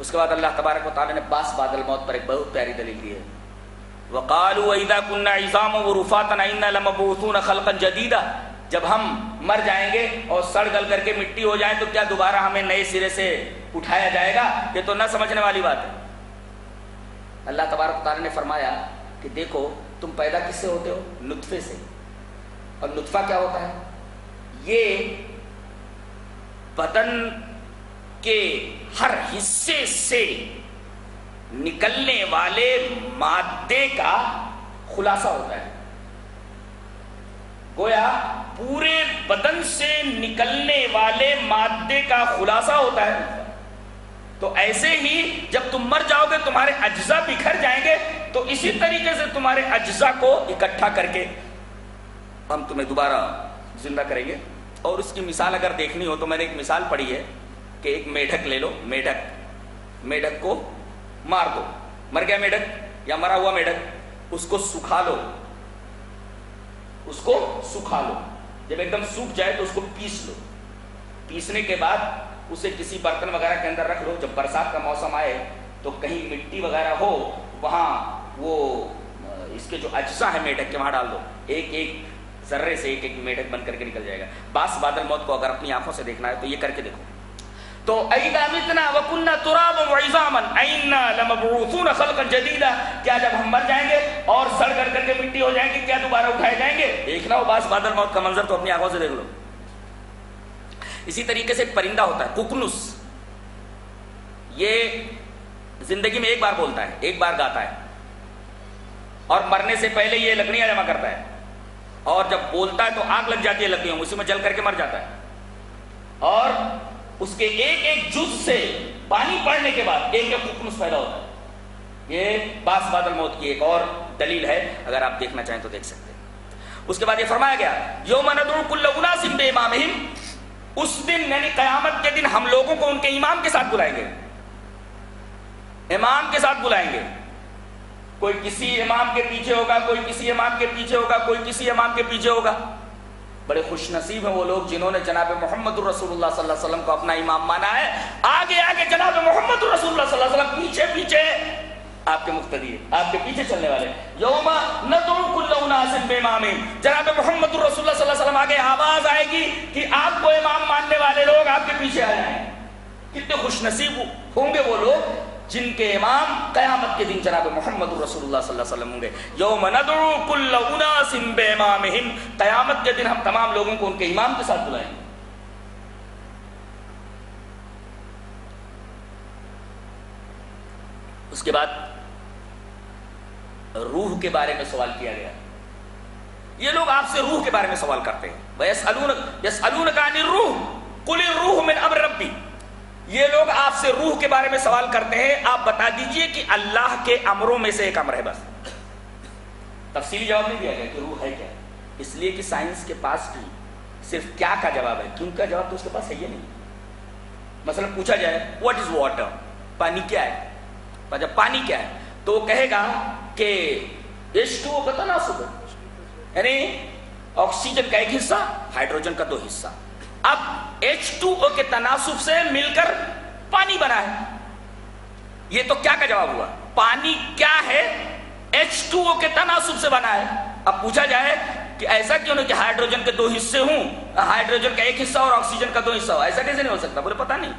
उसके बाद अल्लाह तबारक वाली ने बास बादल मौत पर एक बहुत प्यारी दलील दी है। वकालू ईदा कुन्ना इज़ाम व लमबूसून खलकन जदीदा। जब हम मर जाएँगे और सड़ गल करके मिट्टी हो जाए तो क्या दोबारा हमें नए सिरे से उठाया जाएगा? ये तो न समझने वाली बात है। अल्लाह तबारक ने फरमाया कि देखो, तुम पैदा किससे होते हो? नुतफे से। और नुतफा क्या होता है? ये बदन के हर हिस्से से निकलने वाले मादे का खुलासा होता है। गोया पूरे बदन से निकलने वाले मादे का खुलासा होता है। तो ऐसे ही जब तुम मर जाओगे, तुम्हारे अज्जा बिखर जाएँगे तो इसी तरीके से तुम्हारे अज्जा को इकट्ठा करके हम तुम्हें दोबारा ज़िंदा करेंगे। और उसकी मिसाल अगर देखनी हो तो मैंने एक मिसाल पढ़ी है कि एक मेढक ले लो, मेढक मेढक को मार दो। मर गया मेढक या मरा हुआ मेढक, उसको सुखा लो। उसको सुखा लो। जब एकदम सूख जाए तो उसको पीस लो। पीसने के बाद उसे किसी बर्तन वगैरह के अंदर रख लो। जब बरसात का मौसम आए तो कहीं मिट्टी वगैरह हो, वहाँ वो इसके जो अज्जा है मेढक के वहाँ डाल दो। एक एक जर्रे से एक एक मेढक बन करके निकल जाएगा। बास बादल मौत को अगर अपनी आँखों से देखना है तो ये करके देखो। तो तुराब जदीदा। क्या जब हम मर जाएँगे और सड़ कर करके मिट्टी हो जाएँगे, क्या दोबारा उठाए जाएँगे? देखना हो बास बादल मौत का मंजर तो अपनी आँखों से देख लो। इसी तरीके से परिंदा होता है, कुकनुस। ये ज़िंदगी में एक बार बोलता है, एक बार गाता है। और मरने से पहले ये लकड़ियाँ जमा करता है। और जब बोलता है तो आग लग जाती है लकड़ियों उसी में जल करके मर जाता है। और उसके एक एक जुज से पानी पड़ने के बाद एक एक कुकनुस पैदा होता है। ये बास बादल मौत की एक और दलील है, अगर आप देखना चाहें तो देख सकते हैं। उसके बाद ये फरमाया गया योमनदुल्कुल्लुना सिंबे इमामहिम उस दिन यानी कयामत के दिन हम लोगों को उनके इमाम के साथ बुलाएँगे। इमाम के साथ बुलाएँगे। कोई किसी इमाम के पीछे होगा, कोई किसी इमाम के पीछे होगा, कोई किसी इमाम के पीछे होगा। बड़े खुश नसीब हैं वो लोग जिन्होंने जनाब मोहम्मद को अपना इमाम माना है। आगे आगे जनाब मोहम्मद पीछे पीछे। आपके मुख्तदी आपके पीछे चलने वाले। यौमा जनाब मोहम्मद रसूलुल्लाह आगे आवाज़ आएगी कि आपको इमाम मानने वाले लोग आपके पीछे आ जाए। कितने खुश नसीब होंगे वो लोग जिनके इमाम कयामत के दिन जनाब मोहम्मद होंगे। कयामत के दिन हम तमाम लोगों को उनके इमाम के साथ बुलाएँगे। उसके बाद रूह के बारे में सवाल किया गया। ये लोग आपसे रूह के बारे में सवाल करते हैं। वयस अलून यस अलून का रूह। कुल रूह में अब रब्बी। ये लोग आपसे रूह के बारे में सवाल करते हैं। आप बता दीजिए कि अल्लाह के अमरों में से एक अमर है बस। तफसीली जवाब नहीं दिया गया कि रूह है क्या। इसलिए कि साइंस के पास भी सिर्फ़ क्या का जवाब है, क्यों का जवाब तो उसके पास है ही नहीं। मतलब पूछा जाए व्हाट इज़ वाटर पानी क्या है? जब पानी क्या है तो कहेगा कि एच टू का तनासुब यानी ऑक्सीजन का एक हिस्सा हाइड्रोजन का दो हिस्सा। अब H2O के तनासुब से मिलकर पानी बना है। ये तो क्या का जवाब हुआ? पानी क्या है? H2O के तनासुब से बना है। अब पूछा जाए कि ऐसा क्यों नहीं कि हाइड्रोजन के दो हिस्से हूँ? हाइड्रोजन का एक हिस्सा और ऑक्सीजन का दो हिस्सा हो। ऐसा कैसे नहीं हो सकता? बोले पता नहीं।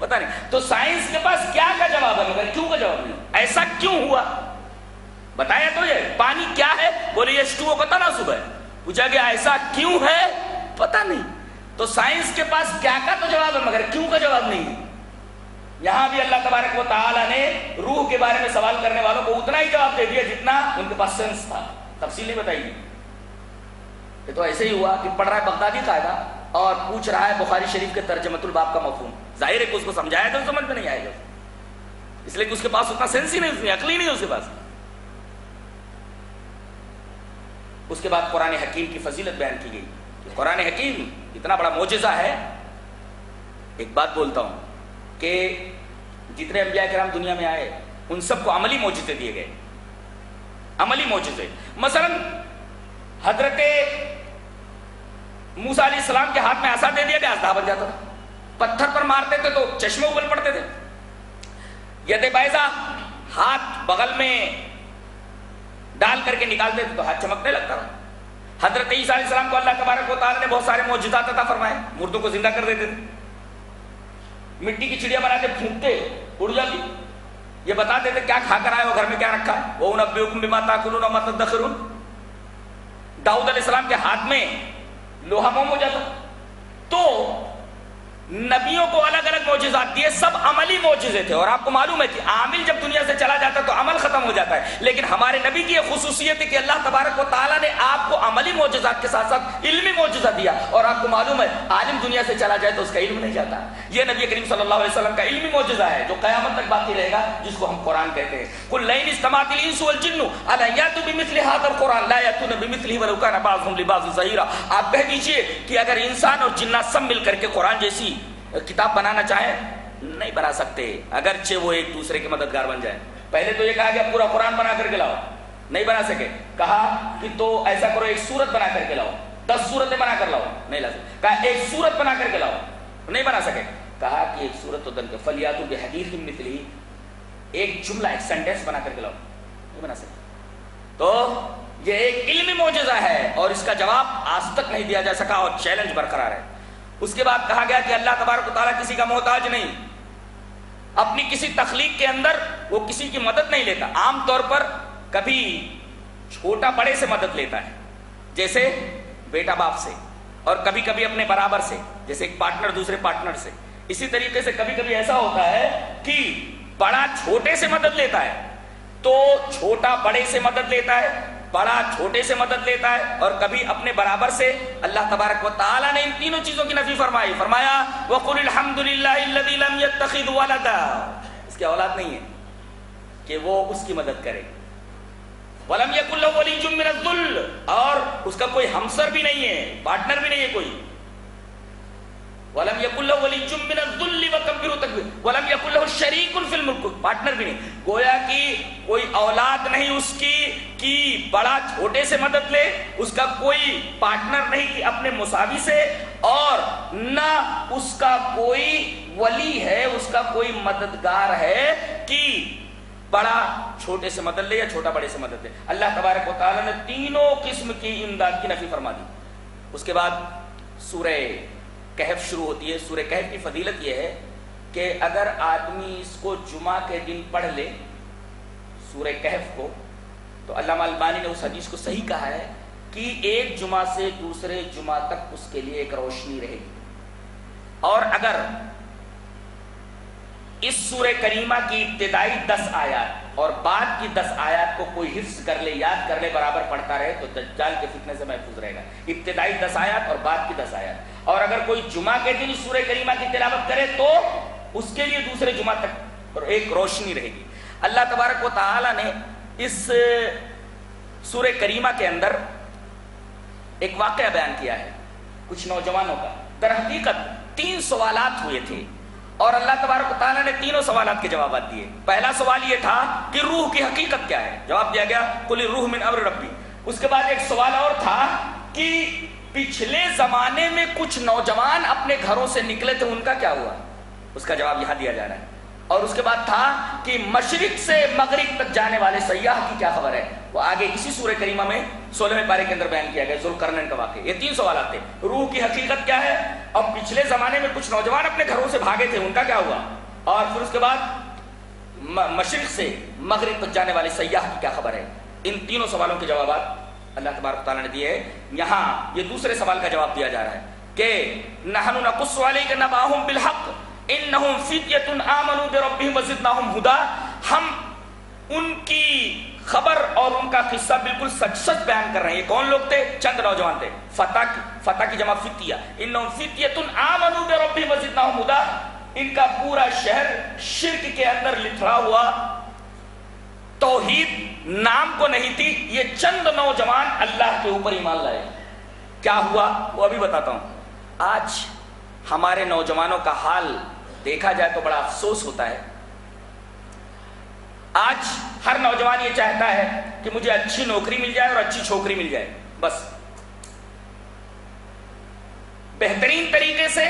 पता नहीं। तो साइंस के पास क्या का जवाब है? क्यों का जवाब नहीं? ऐसा क्यों हुआ? बताया तो ये, पानी क्या है? बोले, ये का तनासुब है। पूछा गया ऐसा क्यों है? पता नहीं। तो साइंस के पास क्या का तो जवाब है, मगर क्यों का जवाब नहीं यहाँ भी अल्लाह तबारक व ने रूह के बारे में सवाल करने वालों को उतना ही जवाब दे दिया जितना उनके पास सेंस था। तफसील नहीं बताई। ये तो ऐसे ही हुआ कि पढ़ रहा है बगदादी कायदा और पूछ रहा है बुखारी शरीफ के तर्जमतुल बाप का मफहूम। ज़ाहिर है कि उसको समझाया तो समझ में नहीं आएगा। इसलिए कि उसके पास उतना सेंस ही नहीं उसमें अकली नहीं उसके पास। उसके बाद कुरान हकीम की फजीलत बयान की गई। कुरान हकीम इतना बड़ा मोजा है। एक बात बोलता हूँ कि जितने अम्बिया कराम दुनिया में आए, उन सबको अमली मोजे दिए गए। अमली मोजे मसलन, हज़रत मूसा सलाम के हाथ में ऐसा दे दिया गया आस्था बन जाता था। पत्थर पर मारते थे तो चश्मे उबल पड़ते थे। यदि बैजा हाथ बगल में डाल करके निकालते थे तो हाथ चमकने लगता था। हज़रत ईसीम को अल्लाह तबारक वाल ने बहुत सारे मौजूदा था फरमाए, मुर्दों को ज़िंदा कर देते थे। मिट्टी की चिड़िया बनाते, फूकते, उड़ जाती। ये बता देते क्या खाकर आए वो घर में क्या रखा? वो उन अब्बुकुम बिमा ताकुलून मत दखरून दाऊद के हाथ में लोहा मोम हो जाता। तो नबियों को अलग अलग मोजात दिए, सब अमली मोजे थे। और आपको मालूम है कि आमिल जब दुनिया से चला जाता है तो अमल खत्म हो जाता है। लेकिन हमारे नबी की खसूसियत है कि अल्लाह तबारक ताला ने आपको अमली मोजात के साथ साथ इल्मी मोजा दिया। और आपको मालूम है, आलिम दुनिया से चला जाए तो उसका इल्म नहीं जाता। यह नबी करीम वसल्लम का इल्मी मोजा है, जो कयामत तक बाकी रहेगा, जिसको हम कुरान कहते हैं। कुल लैन इस्तमातिल इंसु वल जिन्नु अला यातु बिमिथलि हादल कुरान, ला यातुन बिमिथलिही वलौ काना बाज़ुहुम लिबाज़िन ज़हीरा। आप कह दीजिए कि अगर इंसान और जिन्ना सब मिलकर के कुरान जैसी किताब बनाना चाहे, नहीं बना सकते। अगरचे वो एक दूसरे के मददगार बन जाए। पहले तो ये कहा गया पूरा कुरान बना करके लाओ। नहीं बना सके। कहा कि तो ऐसा करो, एक सूरत बना करके लाओ। दस सूरतें बना कर लाओ। नहीं ला सके कहा, एक सूरत बना करके लाओ। नहीं बना सके। कहा कि एक सूरत तो दन के फलियातु हदीस मिथली एक जुमला, एक सेंटेंस बना करके लाओ। नहीं बना सके। तो ये एक इल्मी मोजा है और इसका जवाब आज तक नहीं दिया जा सका और चैलेंज बरकरार है। उसके बाद कहा गया कि अल्लाह तबारक ताला किसी का मोहताज नहीं। अपनी किसी तखलीक के अंदर वो किसी की मदद नहीं लेता। आमतौर पर कभी छोटा बड़े से मदद लेता है, जैसे बेटा बाप से, और कभी कभी अपने बराबर से, जैसे एक पार्टनर दूसरे पार्टनर से। इसी तरीके से कभी कभी ऐसा होता है कि बड़ा छोटे से मदद लेता है तो छोटा बड़े से मदद लेता है बड़ा छोटे से मदद लेता है और कभी अपने बराबर से अल्लाह तबारक व ताला ने इन तीनों चीज़ों की नफी फरमाई। फरमाया इसके औलाद नहीं है कि वो उसकी मदद करे। वलम यकुल्ल और उसका कोई हमसर भी नहीं है, पार्टनर भी नहीं है कोई। वलम वलम शरीकुल फिल मुल्क पार्टनर भी नहीं। गोया कि कोई औलाद नहीं उसकी कि बड़ा छोटे से मदद ले, उसका कोई पार्टनर नहीं कि अपने मुसावी से, और न उसका कोई वली है, उसका कोई मददगार है कि बड़ा छोटे से मदद ले या छोटा बड़े से मदद ले। अल्लाह तबारक वाली ने तीनों किस्म की इमदाद की नफी फरमा दी। उसके बाद सूरह कहफ शुरू होती है सूर्य कहफ की फजीलत यह है कि अगर आदमी इसको जुमा के दिन पढ़ ले सूर्य कहफ को तो अल्लाह अलबानी ने उस हदीस को सही कहा है कि एक जुमा से दूसरे जुमा तक उसके लिए एक रोशनी रहेगी। और अगर इस सूर्य करीमा की इब्तदाई दस आयात और बाद की दस आयात को कोई हिस्स कर ले, याद कर ले, बराबर पढ़ता रहे तो दज्जाल के फितने से महफूज रहेगा। इब्तदाई दस आयात और बाद की दस आयात। और अगर कोई जुमा के दिन सूर्य करीमा की तिलावत करे तो उसके लिए दूसरे जुमा तक एक रोशनी रहेगी। अल्लाह तबारक व ताला ने इस सूर्य करीमा के अंदर एक वाक्य बयान किया है, कुछ नौजवानों का। दर हकीकत तीन सवाल हुए थे और अल्लाह तबारक ताला ने तीनों सवाल के जवाब दिए। पहला सवाल यह था कि रूह की हकीकत क्या है? जवाब दिया गया, कुल रूह मिन अमर रब्बी। उसके बाद एक सवाल और था कि पिछले जमाने में कुछ नौजवान अपने घरों से निकले थे, उनका क्या हुआ? उसका जवाब यहाँ दिया जा रहा है। और उसके बाद था कि मशरिक से मगरिब तक जाने वाले सयाह की क्या खबर है? वो आगे इसी सूर्य करीमा में सोलहवें पारे के अंदर बयान किया गया जुलकरन का वाक्य। ये तीन सवाल आते रूह की हकीकत क्या है? और पिछले जमाने में कुछ नौजवान अपने घरों से भागे थे, उनका क्या हुआ? और फिर उसके बाद मशरक से मगरब तक जाने वाले सयाह की क्या खबर है? इन तीनों सवालों के जवाब अल्लाह तबारक ताला ने दिए यहाँ ये दूसरे सवाल का जवाब दिया जा रहा है कि नहनु नकुस वाले के नबाहुम बिल हक इन फित्यतुन आमनु बिरब्बिहिम वजिदनाहुम हुदा। हम उनकी खबर और उनका किस्सा बिल्कुल सच सच बयान कर रहे हैं। ये कौन लोग थे? चंद नौजवान थे। फतेह की फतेह की जमा फितिया। इन फितियतुन आमनु बिरब्बिहिम वजिदनाहुम हुदा। इनका पूरा शहर शिरक के अंदर लिथड़ा हुआ। तोहीद नाम को नहीं थी, ये चंद नौजवान अल्लाह के ऊपर ईमान लाए। क्या हुआ? वो अभी बताता हूँ। आज हमारे नौजवानों का हाल देखा जाए तो बड़ा अफसोस होता है। आज हर नौजवान ये चाहता है कि मुझे अच्छी नौकरी मिल जाए और अच्छी छोकरी मिल जाए। बस। बेहतरीन तरीके से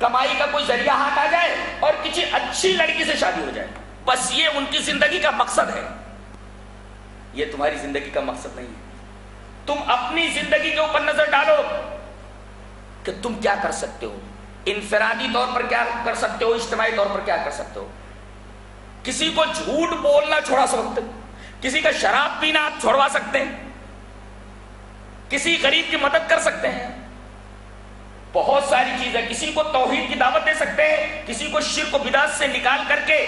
कमाई का कोई ज़रिया हाथ आ जाए और किसी अच्छी लड़की से शादी हो जाए। बस ये उनकी ज़िंदगी का मकसद है। ये तुम्हारी ज़िंदगी का मकसद नहीं है। तुम अपनी ज़िंदगी के ऊपर नज़र डालो कि तुम क्या कर सकते हो। इनफरादी तौर पर क्या कर सकते हो, इज्तमाही तौर पर क्या कर सकते हो। किसी को झूठ बोलना छोड़ा सकते किसी का शराब पीना आप छोड़वा सकते हैं, किसी गरीब की मदद कर सकते हैं। बहुत सारी चीज़ें, किसी को तोहहीद की दावत दे सकते हैं, किसी को शिर को बिदात से निकाल करके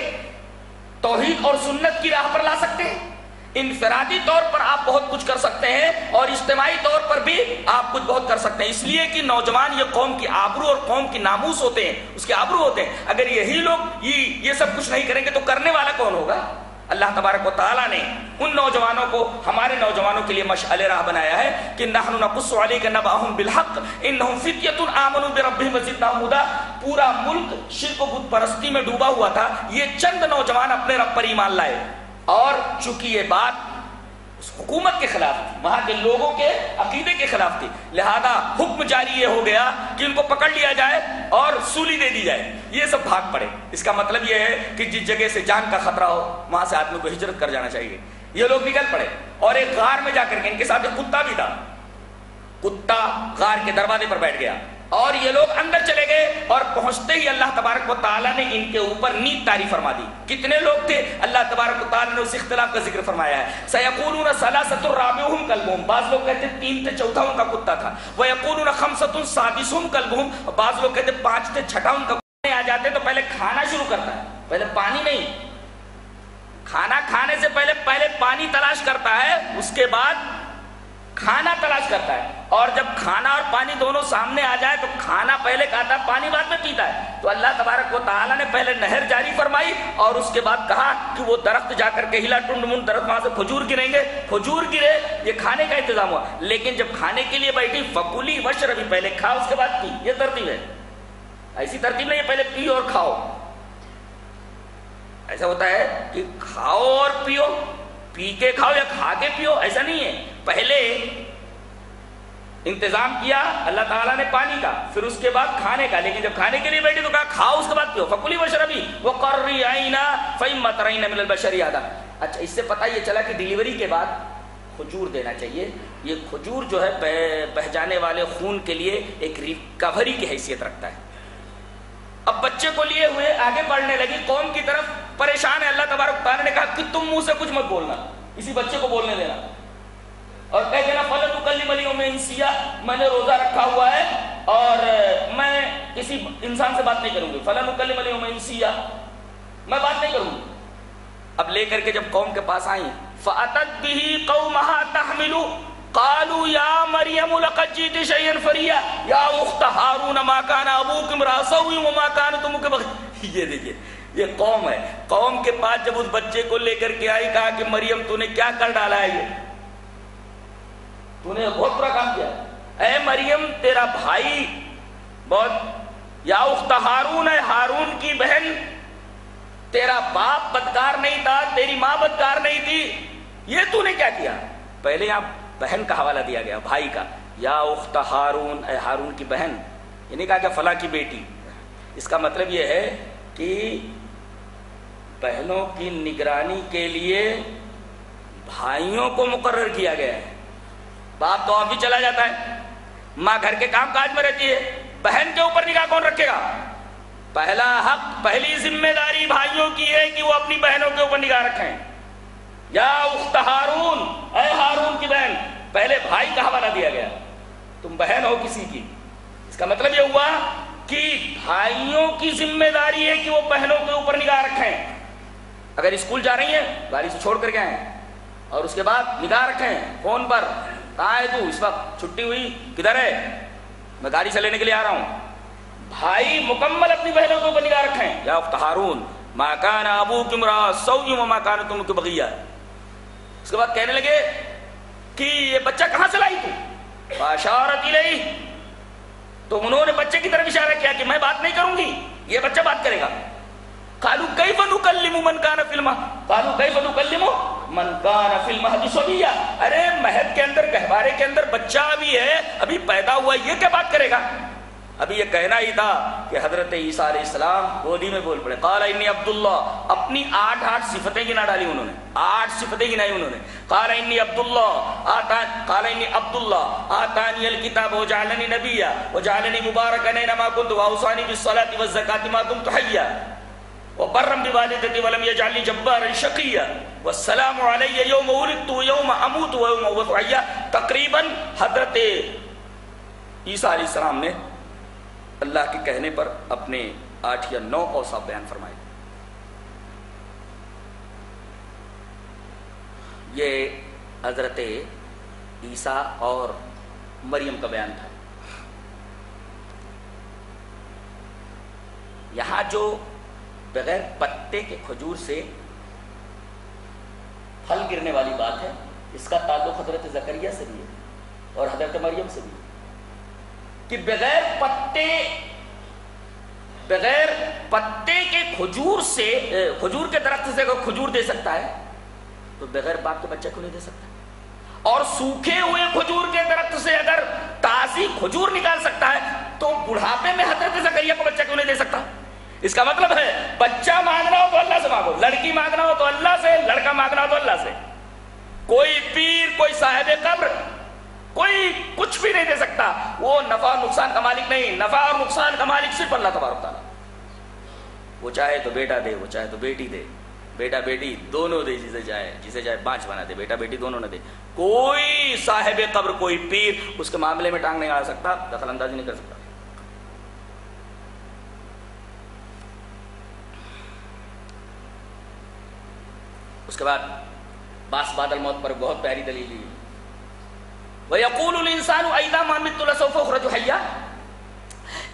तोहहीद और सुन्नत की राह पर ला सकते हैं। इनफरादी तौर पर आप बहुत कुछ कर सकते हैं और इज्तमाही तौर पर भी आप कुछ बहुत कर सकते हैं। इसलिए कि नौजवान ये कौम की आबरू और कौम की नामूस होते हैं, उसके आबरू होते हैं। अगर यही लोग ये ये सब कुछ नहीं करेंगे तो करने वाला कौन होगा? अल्लाह तबारक ताला ने उन नौजवानों को, हमारे नौजवानों के लिए मशअल राह बनाया है कि वजिदनाहुम पूरा मुल्क शिरक बुत परस्ती में डूबा हुआ था। ये चंद नौजवान अपने रब पर ईमान लाए। और चूँकि ये बात उस हुकूमत के खिलाफ थी, वहाँ के लोगों के अकीदे के खिलाफ थी, लिहाजा हुक्म जारी ये हो गया कि उनको पकड़ लिया जाए और सूली दे दी जाए। ये सब भाग पड़े। इसका मतलब ये है कि जिस जगह से जान का खतरा हो, वहाँ से आदमी को हिजरत कर जाना चाहिए। ये लोग निकल पड़े। और एक गार में जाकर के इनके साथ एक कुत्ता भी था, कुत्ता गार के दरवाजे पर बैठ गया। और ये लोग अंदर चले गए और पहुँचते ही अल्लाह तबारक ताला ने इनके ऊपर नींद तारी फरमा दी। कितने लोग थे? अल्लाह तबारक ताला ने उस इख्तलाफ का ज़िक्र फरमाया है। सयकून सलासतुर्राबिहुम कल्बुहुम। बाज लोग कहते तीन थे चौथा उनका कुत्ता था। वह यकून खमसतुन सादिसुम कल्बुहुम। बाज लोग कहते पाँच थे छठा उनका आ जाते तो पहले खाना शुरू करता है। पहले पानी नहीं। खाना खाने से पहले पहले पानी तलाश करता है। उसके बाद खाना तलाश करता है। और जब खाना और पानी दोनों सामने आ जाए तो खाना पहले खाता है पानी बाद में पीता है। तो अल्लाह तबारक को ताला ने पहले नहर जारी फरमाई और उसके बाद कहा कि वो दरख्त जाकर के हिला टुंड मुंड दरख्त वहाँ से खजूर गिरेंगे। खजूर गिरे, ये खाने का इंतज़ाम हुआ। लेकिन जब खाने के लिए बैठी, फकुली वश रवि पहले खा, उसके बाद पी। ये तरतीब है। ऐसी तरतीब नहीं पहले पी और खाओ। ऐसा होता है कि खाओ और पियो। पी के खाओ या खा के पियो, ऐसा नहीं है। पहले इंतज़ाम किया, अल्लाह ताला ने पानी का, फिर उसके बाद खाने का। लेकिन जब खाने के लिए बैठे तो कहा, खाओ, उसके बाद पियो। फकुली बशरबी वो कर्री आईना फईम मतरईना मिलल बशरी आदा। अच्छा इससे पता ये चला कि डिलीवरी के बाद खजूर देना चाहिए। ये खजूर जो है, बह जाने वाले खून के लिए एक रिकवरी की हैसियत रखता है। अब बच्चे को लिए हुए आगे बढ़ने लगी, कौम की तरफ़ परेशान है। अल्लाह तबारक ने कहा कि तुम मुँह से कुछ मत बोलना। इसी बच्चे को बोलने देना। और कह देना, फल कली मलियों में, इंसिया, मैंने रोजा रखा हुआ है और मैं किसी इंसान से बात नहीं करूँगी। फलन कली मलियों में, इंसिया, मैं बात नहीं करूँगी। अब लेकर के जब कौम के पास आई फ़ातत बिही कौमहा तहमिलु, कालू या मरियम लकजीत शयन फरिया, या उख्त हारून माकान अबूकुम रासवी माकान तुम के ये देखिए, ये कौम है। कौम के पास जब उस बच्चे को लेकर के आई, कहा कि मरियम, तूने क्या कर डाला है ये? तूने बहुत बुरा काम किया। ए मरियम, तेरा भाई बहुत या उख्त हारून है, हारून की बहन। तेरा बाप बदकार नहीं था, तेरी माँ बदकार नहीं थी। ये तूने क्या किया? पहले यहाँ बहन का हवाला दिया गया, भाई का। या उख्त हारून ए हारून की बहन। इन्हें कहा कि फला की बेटी। इसका मतलब यह है कि बहनों की निगरानी के लिए भाइयों को मुकर्र किया गया है। बाप तो भी चला जाता है। माँ घर के काम काज में रहती है। बहन के ऊपर निगाह कौन रखेगा? पहला हक, पहली ज़िम्मेदारी भाइयों की है कि वो अपनी बहनों के ऊपर निगाह रखें। या उख्त हारून अय हारून की बहन, पहले भाई का हवाला दिया गया। तुम बहन हो किसी की। इसका मतलब यह हुआ कि भाइयों की ज़िम्मेदारी है कि वो बहनों के ऊपर निगाह रखें। अगर स्कूल जा रही हैं, गाड़ी से छोड़ करके आए और उसके बाद निगाह रखें, फ़ोन पर। कहा है तू? इस वक्त छुट्टी हुई। किधर है? मैं गाड़ी से लेने के लिए आ रहा हूँ। भाई मुकम्मल अपनी बहनों के निगाह रखें। या माकान अबू किमरा सऊगी माकान तुम के बगिया। उसके बाद कहने लगे कि ये बच्चा कहाँ से लाई तू? बाशारत ही तो उन्होंने बच्चे की तरफ़ इशारा किया कि मैं बात नहीं करूँगी। ये बच्चा बात करेगा। कालू कई बनु कल्लिमु मन काना फिल्मा कालू कई बनु कल्लिमु मन काना फिल्मा हदीसोबिया अरे महद के अंदर गहवारे के अंदर बच्चा भी है अभी पैदा हुआ ये क्या बात करेगा अभी ये कहना ही था कि हज़रत ईसा इस्लाम गोदी में बोल पड़े काला इन्नी अब्दुल्ला अपनी आठ आठ सिफतें गिना डाली उन्होंने आठ सिफतें गिनाई उन्होंने काला इन्नी अब्दुल्ला आता काला इन्नी अब्दुल्ला आतानी अल किताब वो जालनी नबिया वो जालनी मुबारक नमा कुंत वाउसानी बिस्सलाति व मा तुम तुहय्या व बर्रम बिवालिदती वलम यजअलनी जब्बारन शकिया व अलैया यौम उलिदतु यौम अमूतु व यौम उबअ तकरीबन हज़रत ईसा अलैहिस्सलाम ने अल्लाह के कहने पर अपने आठ या नौ औसाफ बयान फरमाए ये हज़रत ईसा और मरियम का बयान था यहाँ जो बगैर पत्ते के खजूर से फल गिरने वाली बात है। इसका ताल्लुक हज़रत जकरिया से भी है और हज़रत मरियम से भी कि बगैर पत्ते बगैर पत्ते के खजूर से खजूर के दरख्त से अगर खजूर दे सकता है तो बगैर बाप के बच्चे को नहीं दे सकता? और सूखे हुए खजूर के दरख्त से अगर ताजी खजूर निकाल सकता है तो बुढ़ापे में हज़रत जकरिया को बच्चा क्यों नहीं दे सकता? इसका मतलब है, बच्चा मांगना हो तो अल्लाह से मांगो, लड़की मांगना हो तो अल्लाह से, लड़का मांगना हो तो अल्लाह से। कोई पीर, कोई साहेब कब्र, कोई कुछ भी नहीं दे सकता। वो नफा नुकसान का मालिक नहीं, नफा और नुकसान का मालिक सिर्फ़ अल्लाह तबारक वो चाहे तो बेटा दे, वो चाहे तो बेटी दे। बेटा बेटी दोनों दे, जिसे चाहे जिसे चाहे बांच बना दे, बेटा बेटी दोनों ने दे। कोई साहेब कब्र, कोई पीर उसके मामले में टांग नहीं आ सकता दखल नहीं कर सकता। उसके बाद बास बादल मौत पर बहुत प्यारी दलील ली इंसान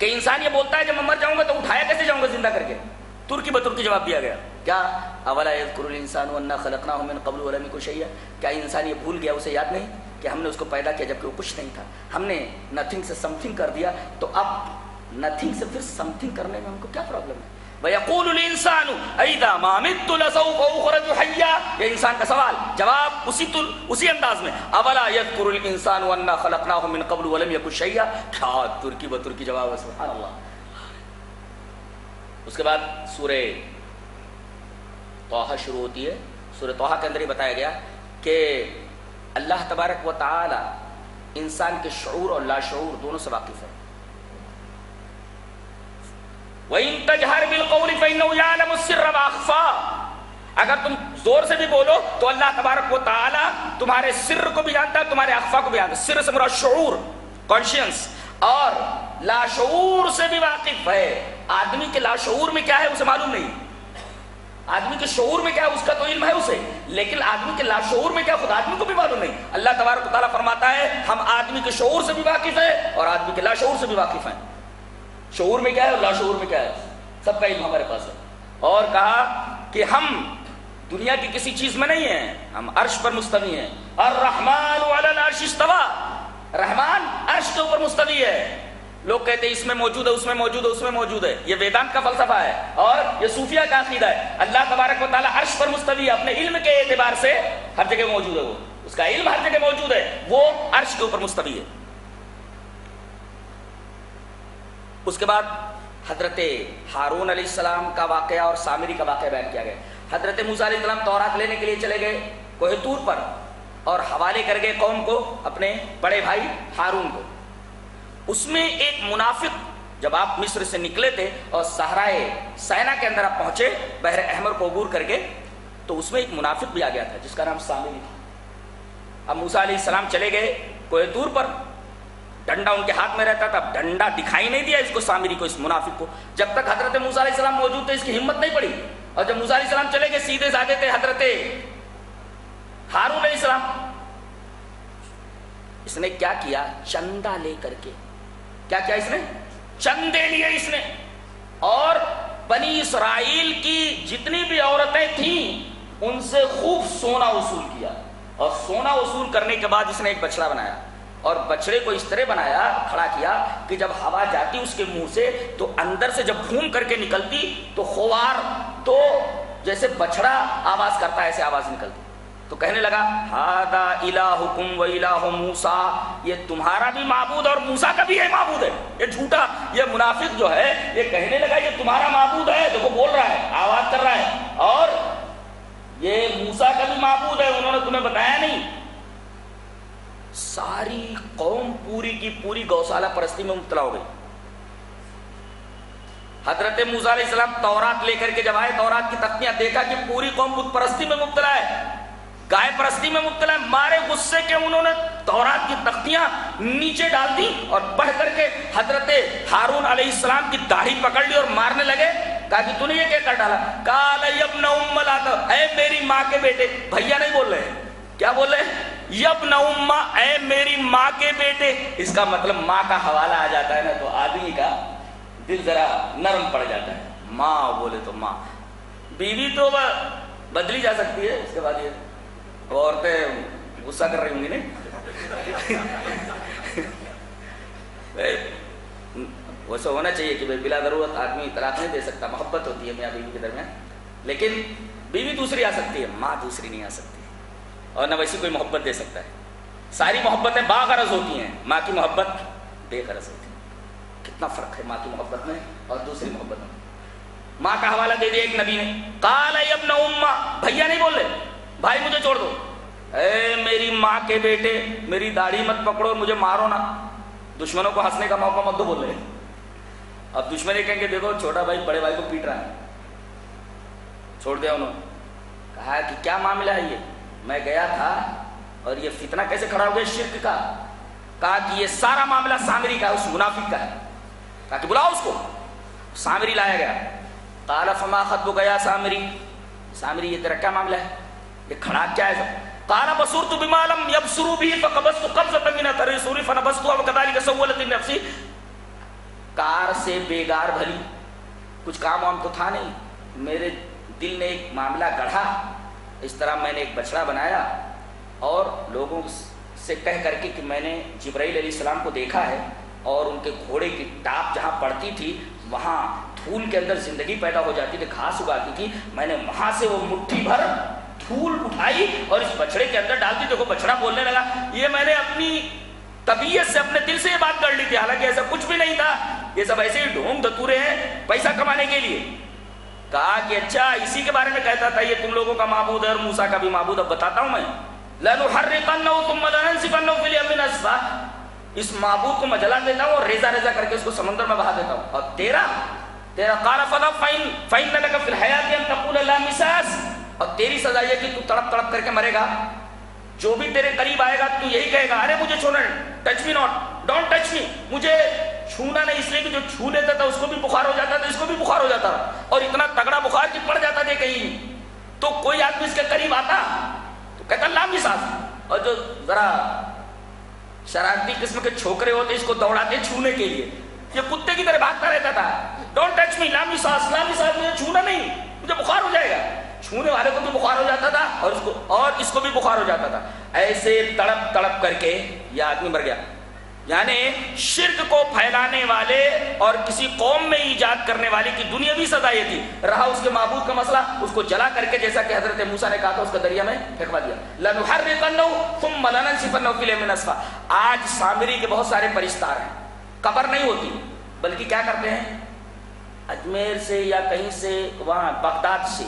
कि इंसान ये बोलता है, जब मैं मर जाऊँगा तो उठाया कैसे जाऊँगा ज़िंदा करके? तुर्की बतुर्की जवाब दिया गया। क्या अवला इंसान खलकना कुशैया क्या इंसान ये भूल गया उसे याद नहीं? कि हमने उसको पैदा किया जबकि वो कुछ नहीं था। हमने नथिंग से समथिंग कर दिया तो अब नथिंग से फिर समथिंग करने में हमको क्या प्रॉब्लम है? ये इंसान का सवाल जवाब उसी तुल उसी अंदाज में अवला इंसान खलकना मिन कबल वलम यकुशैया क्या तुर्की ब तुर्की जवाब है सुभान अल्लाह उसके बाद सूर्य तोहा शुरू होती है। सूर्य तोहा के अंदर ही बताया गया कि अल्लाह तबारक व ताला इंसान के शूर और लाशूर दोनों से वाकिफ है। अगर तुम ज़ोर से भी बोलो तो अल्लाह तबारक वो ताला तुम्हारे सिर को भी जानता है, तुम्हारे अखफा को भी जानता सिर से मेरा शूर कॉन्शियंस और लाशूर से भी वाकिफ है। आदमी के लाशूर में क्या है, उसे मालूम नहीं। आदमी के शोर में क्या है, उसका तो इल्म है उसे। लेकिन आदमी के लाशोर में क्या खुद आदमी को भी मालूम नहीं। अल्लाह तबारक फरमाता है, हम आदमी के शोर से भी वाकिफ है, और आदमी के लाशोर से भी वाकिफ है। शूर में क्या है और लाशूर में क्या है? सबका इल्म हमारे पास है। और कहा कि हम दुनिया की किसी चीज़ में नहीं है। हम अर्श पर मुस्तवी हैं। और रहमान अर्शिस्तवा रहमान अर्श के ऊपर मुस्तवी है। लोग कहते हैं, इसमें मौजूद है, उसमें मौजूद है, उसमें मौजूद है। ये वेदांत का फलसफा है और ये सूफिया का अकीदा है। अल्लाह तबारक वाली अर्श पर मुस्तवी है, अपने इल्म के एतबार से हर जगह मौजूद है वो। उसका इल्म हर जगह मौजूद है। वो अर्श के ऊपर मुस्तवी है। उसके बाद हज़रत हारून सलाम का वाक़ और सामिरी का वाक़ बयान किया गया। हज़रत मूसम तौरात लेने के लिए चले गए कोहतूर पर, और हवाले कर गए कौम को, अपने बड़े भाई हारून को। उसमें एक मुनाफिक जब आप मिस्र से निकले थे और सहराए सैना के अंदर आप पहुँचे, बहर अहमर को अबूर करके तो उसमें एक मुनाफिक भी आ गया था, जिसका नाम सामिरी था। अब मूसा सलाम चले गए कोहतूर पर डंडा उनके हाथ में रहता था डंडा दिखाई नहीं दिया इसको, सामिरी को, इस मुनाफिक को। जब तक हज़रत मूसा मौजूद थे, इसकी हिम्मत नहीं पड़ी। और जब मूसा सलाम चले गए, सीधे साधे थे, हज़रत हारून सलाम। इसने क्या किया? चंदा लेकर के। क्या किया इसने? चंदे लिए इसने। और बनी इसराइल की जितनी भी औरतें थी, उनसे खूब सोना वसूल किया। और सोना वसूल करने के बाद इसने एक बछड़ा बनाया। और बछड़े को इस तरह बनाया, खड़ा किया कि जब हवा जाती उसके मुँह से तो अंदर से जब घूम करके निकलती तो खोवार तो जैसे बछड़ा आवाज़ करता है, ऐसे आवाज़ निकलती। तो कहने लगा, हादा इला हुकुम व इला मूसा। ये तुम्हारा भी माबूद और मूसा का भी है माबूद है। ये झूठा, ये मुनाफिक जो है, ये कहने लगा, ये तुम्हारा माबूद है। देखो, बोल रहा है, आवाज़ कर रहा है। और ये मूसा का भी माबूद है, उन्होंने तुम्हें बताया नहीं। सारी कौम पूरी की पूरी गौशाला परस्ती में मुबतला हो गई। हज़रत मूसा तौरात लेकर के जब आए, तौरात की तख्तियाँ देखा कि पूरी कौम बुत परस्ती में मुबतला है। गाय परस्ती में मुबतला है, मारे गुस्से के उन्होंने तौरात की तख्तियाँ नीचे डाल दी और बढ़ करके हज़रत हारून अलैहिस्सलाम की दाढ़ी पकड़ ली और मारने लगे। कहा कि तूने ये क्या कर डाला? ऐ मेरी माँ के बेटे, भैया नहीं बोल रहे क्या बोल रहे यब नउम्मा ऐ मेरी माँ के बेटे। इसका मतलब माँ का हवाला आ जाता है ना तो आदमी का दिल जरा नरम पड़ जाता है। माँ बोले तो माँ। बीवी तो बदली जा सकती है, उसके बाद ये औरतें गुस्सा कर रही होंगी नहीं? वैसा होना चाहिए कि भाई बिला ज़रूरत, आदमी तलाक नहीं दे सकता, मोहब्बत होती है मियाँ बीवी के दरमियान। लेकिन बीवी दूसरी आ सकती है, माँ दूसरी नहीं आ सकती। और न वैसी कोई मोहब्बत दे सकता है। सारी मोहब्बतें बागरज होती हैं, माँ की मोहब्बत बेगरज होती है। कितना फ़र्क है माँ की मोहब्बत में और दूसरी मोहब्बत में। माँ का हवाला दे दिया एक नबी ने, काल उम्मा। भैया नहीं बोल रहे, भाई मुझे छोड़ दो। ए, मेरी माँ के बेटे, मेरी दाढ़ी मत पकड़ो, मुझे मारो ना। दुश्मनों को हंसने का मौका मत दो बोल रहे। अब दुश्मन ये कहेंगे, देखो, छोटा भाई बड़े भाई को पीट रहा है। छोड़ दिया उन्होंने। कहा कि क्या मामला है ये? मैं गया था और ये फितना कैसे खड़ा हो गया शिरक का? कहा कि ये सारा मामला सामरी का उस मुनाफिक का है। कहा कि बुलाओ उसको। सामरी लाया गया। काला फमा खत गया सामरी। सामरी, ये तेरा क्या मामला है? ये खड़ा क्या है? सब काला बसूर तो बिमालम यब शुरू भी कबस तो कब्ज तमीना करे सूरी फन बस तो अब कदाली का सवलत नफसी। कार से बेगार भली। कुछ काम वाम तो था नहीं। मेरे दिल ने एक मामला गढ़ा। इस तरह मैंने एक बछड़ा बनाया और लोगों से कह करके कि मैंने जब्राईल सलाम को देखा है और उनके घोड़े की टाप जहाँ पड़ती थी, वहाँ धूल के अंदर ज़िंदगी पैदा हो जाती थी, घास उगाती थी। मैंने वहाँ से वो मुट्ठी भर धूल उठाई और इस बछड़े के अंदर डालती देखो, बछड़ा बोलने लगा, ये मैंने अपनी तबीयत से, अपने दिल से ये बात कर ली थी। हालाँकि ऐसा कुछ भी नहीं था। ये सब ऐसे ही ढोंग धतूरे हैं पैसा कमाने के लिए। कहा कि अच्छा इसी के बारे में कहता था, ये तुम लोगों का महबूद है और मूसा का भी महबूद अब बताता हूँ मैं। लनु तुम इस महबूद को मैं जला देता हूँ और रेजा रेजा करके उसको समुद्र में बहा देता हूँ। और तेरा तेरा काला फला फाइन फाइन लगा फिर हयात और तेरी सजा ये कि तू तड़प तड़प करके मरेगा। जो भी तेरे करीब आएगा, तू यही कहेगा, अरे मुझे छोड़ touch me not, don't touch me, मुझे छूना नहीं, इसलिए कि जो छू लेता था, उसको भी बुखार हो जाता था, इसको भी बुखार हो जाता और इतना तगड़ा बुखार कि पड़ जाता था कहीं। तो कोई आदमी इसके करीब आता तो कहता लामी सांस और जो जरा शरारती किस्म के छोकरे होते, इसको दौड़ाते छूने के लिए। ये कुत्ते की तरह भागता रहता था। डोंट टच मी लामी सांस लामी सांस मुझे छूना नहीं, मुझे बुखार हो जाएगा। छूने वाले को भी बुखार हो जाता था, और इसको और इसको भी बुखार हो जाता था। ऐसे तड़प तड़प करके ये आदमी मर गया। यानी शिरक को फैलाने वाले और किसी कौम में ईजाद करने वाले की दुनिया भी सदा ये थी। रहा उसके महबूद का मसला, उसको जला करके जैसा कि हज़रत मूसा ने कहा था, उसका दरिया में फेंकवा दिया। आज सामरी के बहुत सारे परिस्तार हैं। कबर नहीं होती, बल्कि क्या करते हैं? अजमेर से या कहीं से, वहाँ बगदाद से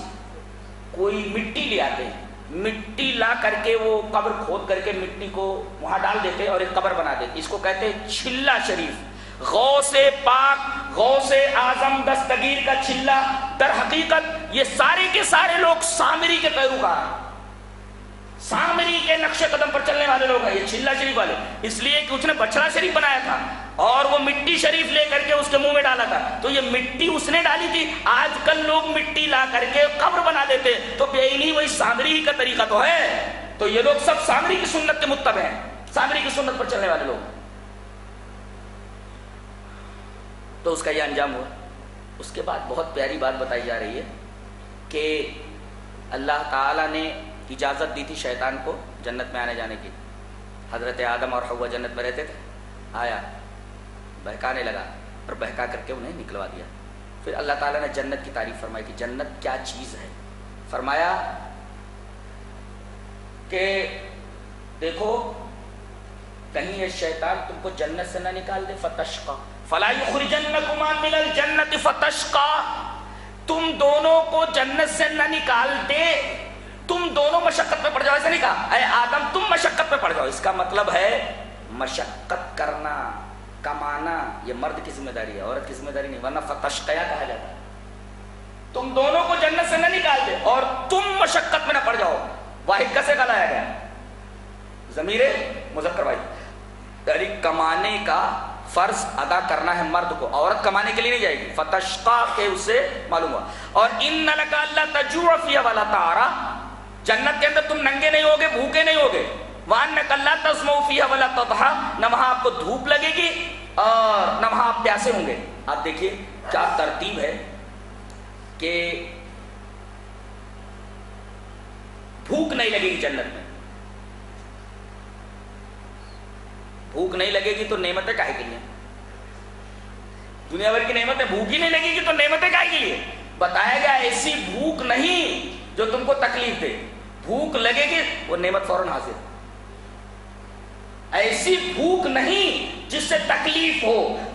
कोई मिट्टी ले आते हैं। मिट्टी ला करके वो कब्र खोद करके मिट्टी को वहाँ डाल देते और एक कब्र बना देते। इसको कहते हैं छिल्ला शरीफ। गौ से पाक गौ से आज़म दस्तगीर का छिल्ला। दर हकीकत, ये सारे के सारे लोग सामरी के पैरोकार सामरी के नक्शे कदम पर चलने वाले लोग हैं, ये छिल्ला शरीफ वाले। इसलिए कि उसने बछड़ा शरीफ बनाया था। और वो मिट्टी शरीफ लेकर के उसके मुँह में डाला था। तो ये मिट्टी उसने डाली थी। आजकल लोग मिट्टी ला करके कब्र बना देते तो बेईनी वही सामरी ही का तरीका तो है। तो ये लोग सब सामरी की सुन्नत के मुत्तब हैं। सामरी की सुन्नत पर चलने वाले लोग। तो उसका यह अंजाम हुआ। उसके बाद बहुत प्यारी बात बताई जा रही है कि अल्लाह ताला ने इजाज़त दी थी शैतान को जन्नत में आने जाने की। हज़रत आदम और हवा जन्नत में रहते थे। आया। बहकाने लगा और बहका करके उन्हें निकलवा दिया। फिर अल्लाह ताला ने जन्नत की तारीफ़ फरमाई कि जन्नत क्या चीज़ है? फरमाया कि देखो, कहीं ये शैतान तुमको जन्नत से ना निकाल दे फतश का जन्नत फतश का तुम दोनों को जन्नत से न निकाल दे। तुम दोनों मशक्कत में पड़ जाओ, ऐसे नहीं कहा आदम, तुम मशक्कत में पड़ जाओ। इसका मतलब है मशक्कत करना। कमाना, ये मर्द की ज़िम्मेदारी है, औरत की ज़िम्मेदारी नहीं, वरना फतशकया कहा जाता है। तुम दोनों को जन्नत से न निकाल दे और तुम मशक्कत में न पड़ जाओ। वाहिद कैसे का लाया गया? जमीरे मुजक्कर भाई, यानी कमाने का फ़र्ज़ अदा करना है मर्द को, औरत कमाने के लिए नहीं जाएगी। फतशका के उसे मालूम हुआ। और इन नलका वाला तारा, जन्नत के अंदर तुम नंगे नहीं होगे, भूखे नहीं होगे। वान नकल्ला तस्मोफिया वाला तबहा न वहाँ आपको धूप लगेगी और न वहाँ आप प्यासे होंगे। आप देखिए, क्या तरतीब है कि भूख नहीं लगेगी जन्नत में। भूख नहीं लगेगी तो नेमतें काहे के लिए? दुनिया भर की नेमतें, भूख ही नहीं लगेगी तो नेमतें काहे के लिए? बताया गया ऐसी भूख नहीं जो तुमको तकलीफ़ दे। भूख लगेगी, वो नेमत फ़ौरन हाजिर ऐसी भूख नहीं जिससे तकलीफ़ हो।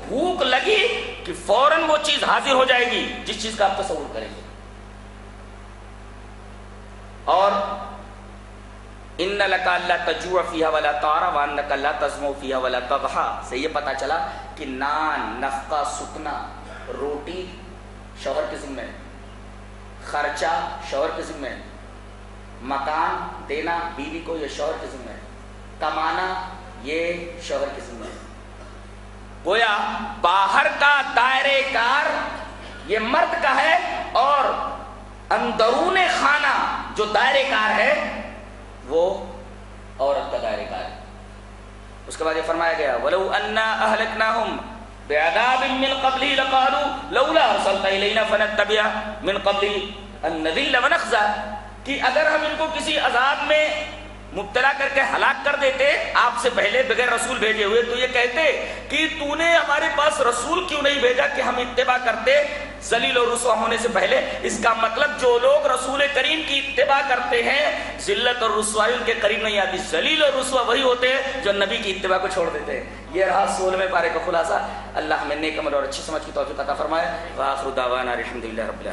भूख लगी कि फ़ौरन वो चीज़ हाजिर हो जाएगी, जिस चीज़ का आप तस्वूर करेंगे। और इन लका तजुआ फिया वाला तारा वान नकल्ला तजमो फिया वाला तबहा से ये पता चला कि नान, नफका सुकना रोटी शोहर के जिम्मे खर्चा शोहर के जिम्मे मकान देना बीवी को ये शोहर के जिम्मे कमाना ये शोहर के जिम्मे गोया बाहर का दायरे कार ये मर्द का है और अंदरून खाना जो दायरे कार है, वो औरत का दायरे कार है। उसके बाद ये फरमाया गया, वलो अन्ना अहलकनाहुम बेअदाब मिन कबली लकालू, लौला अरसलता इलैना फनत्तबिया मिन कबली अन्नदिल वनखजा कि अगर हम इनको किसी अजाब में मुब्तला करके हलाक कर देते, आपसे पहले बगैर रसूल भेजे हुए। तो ये कहते कि तूने हमारे पास रसूल क्यों नहीं भेजा कि हम इतबा करते? जलील और रसुआ होने से पहले। इसका मतलब जो लोग रसूल करीम की इत्तेबा करते हैं, जिल्लत और रसवाई उनके करीब नहीं आती। जलील और रसुआ वही होते हैं जो नबी की इत्तेबा को छोड़ देते हैं। ये रहा सोलहवें पारे का खुलासा। अल्लाह हमें नेक अमल और अच्छी समझ की तौफीक अता फरमाए। वाखरुदावाना अलहमदिल्ला रब्बिल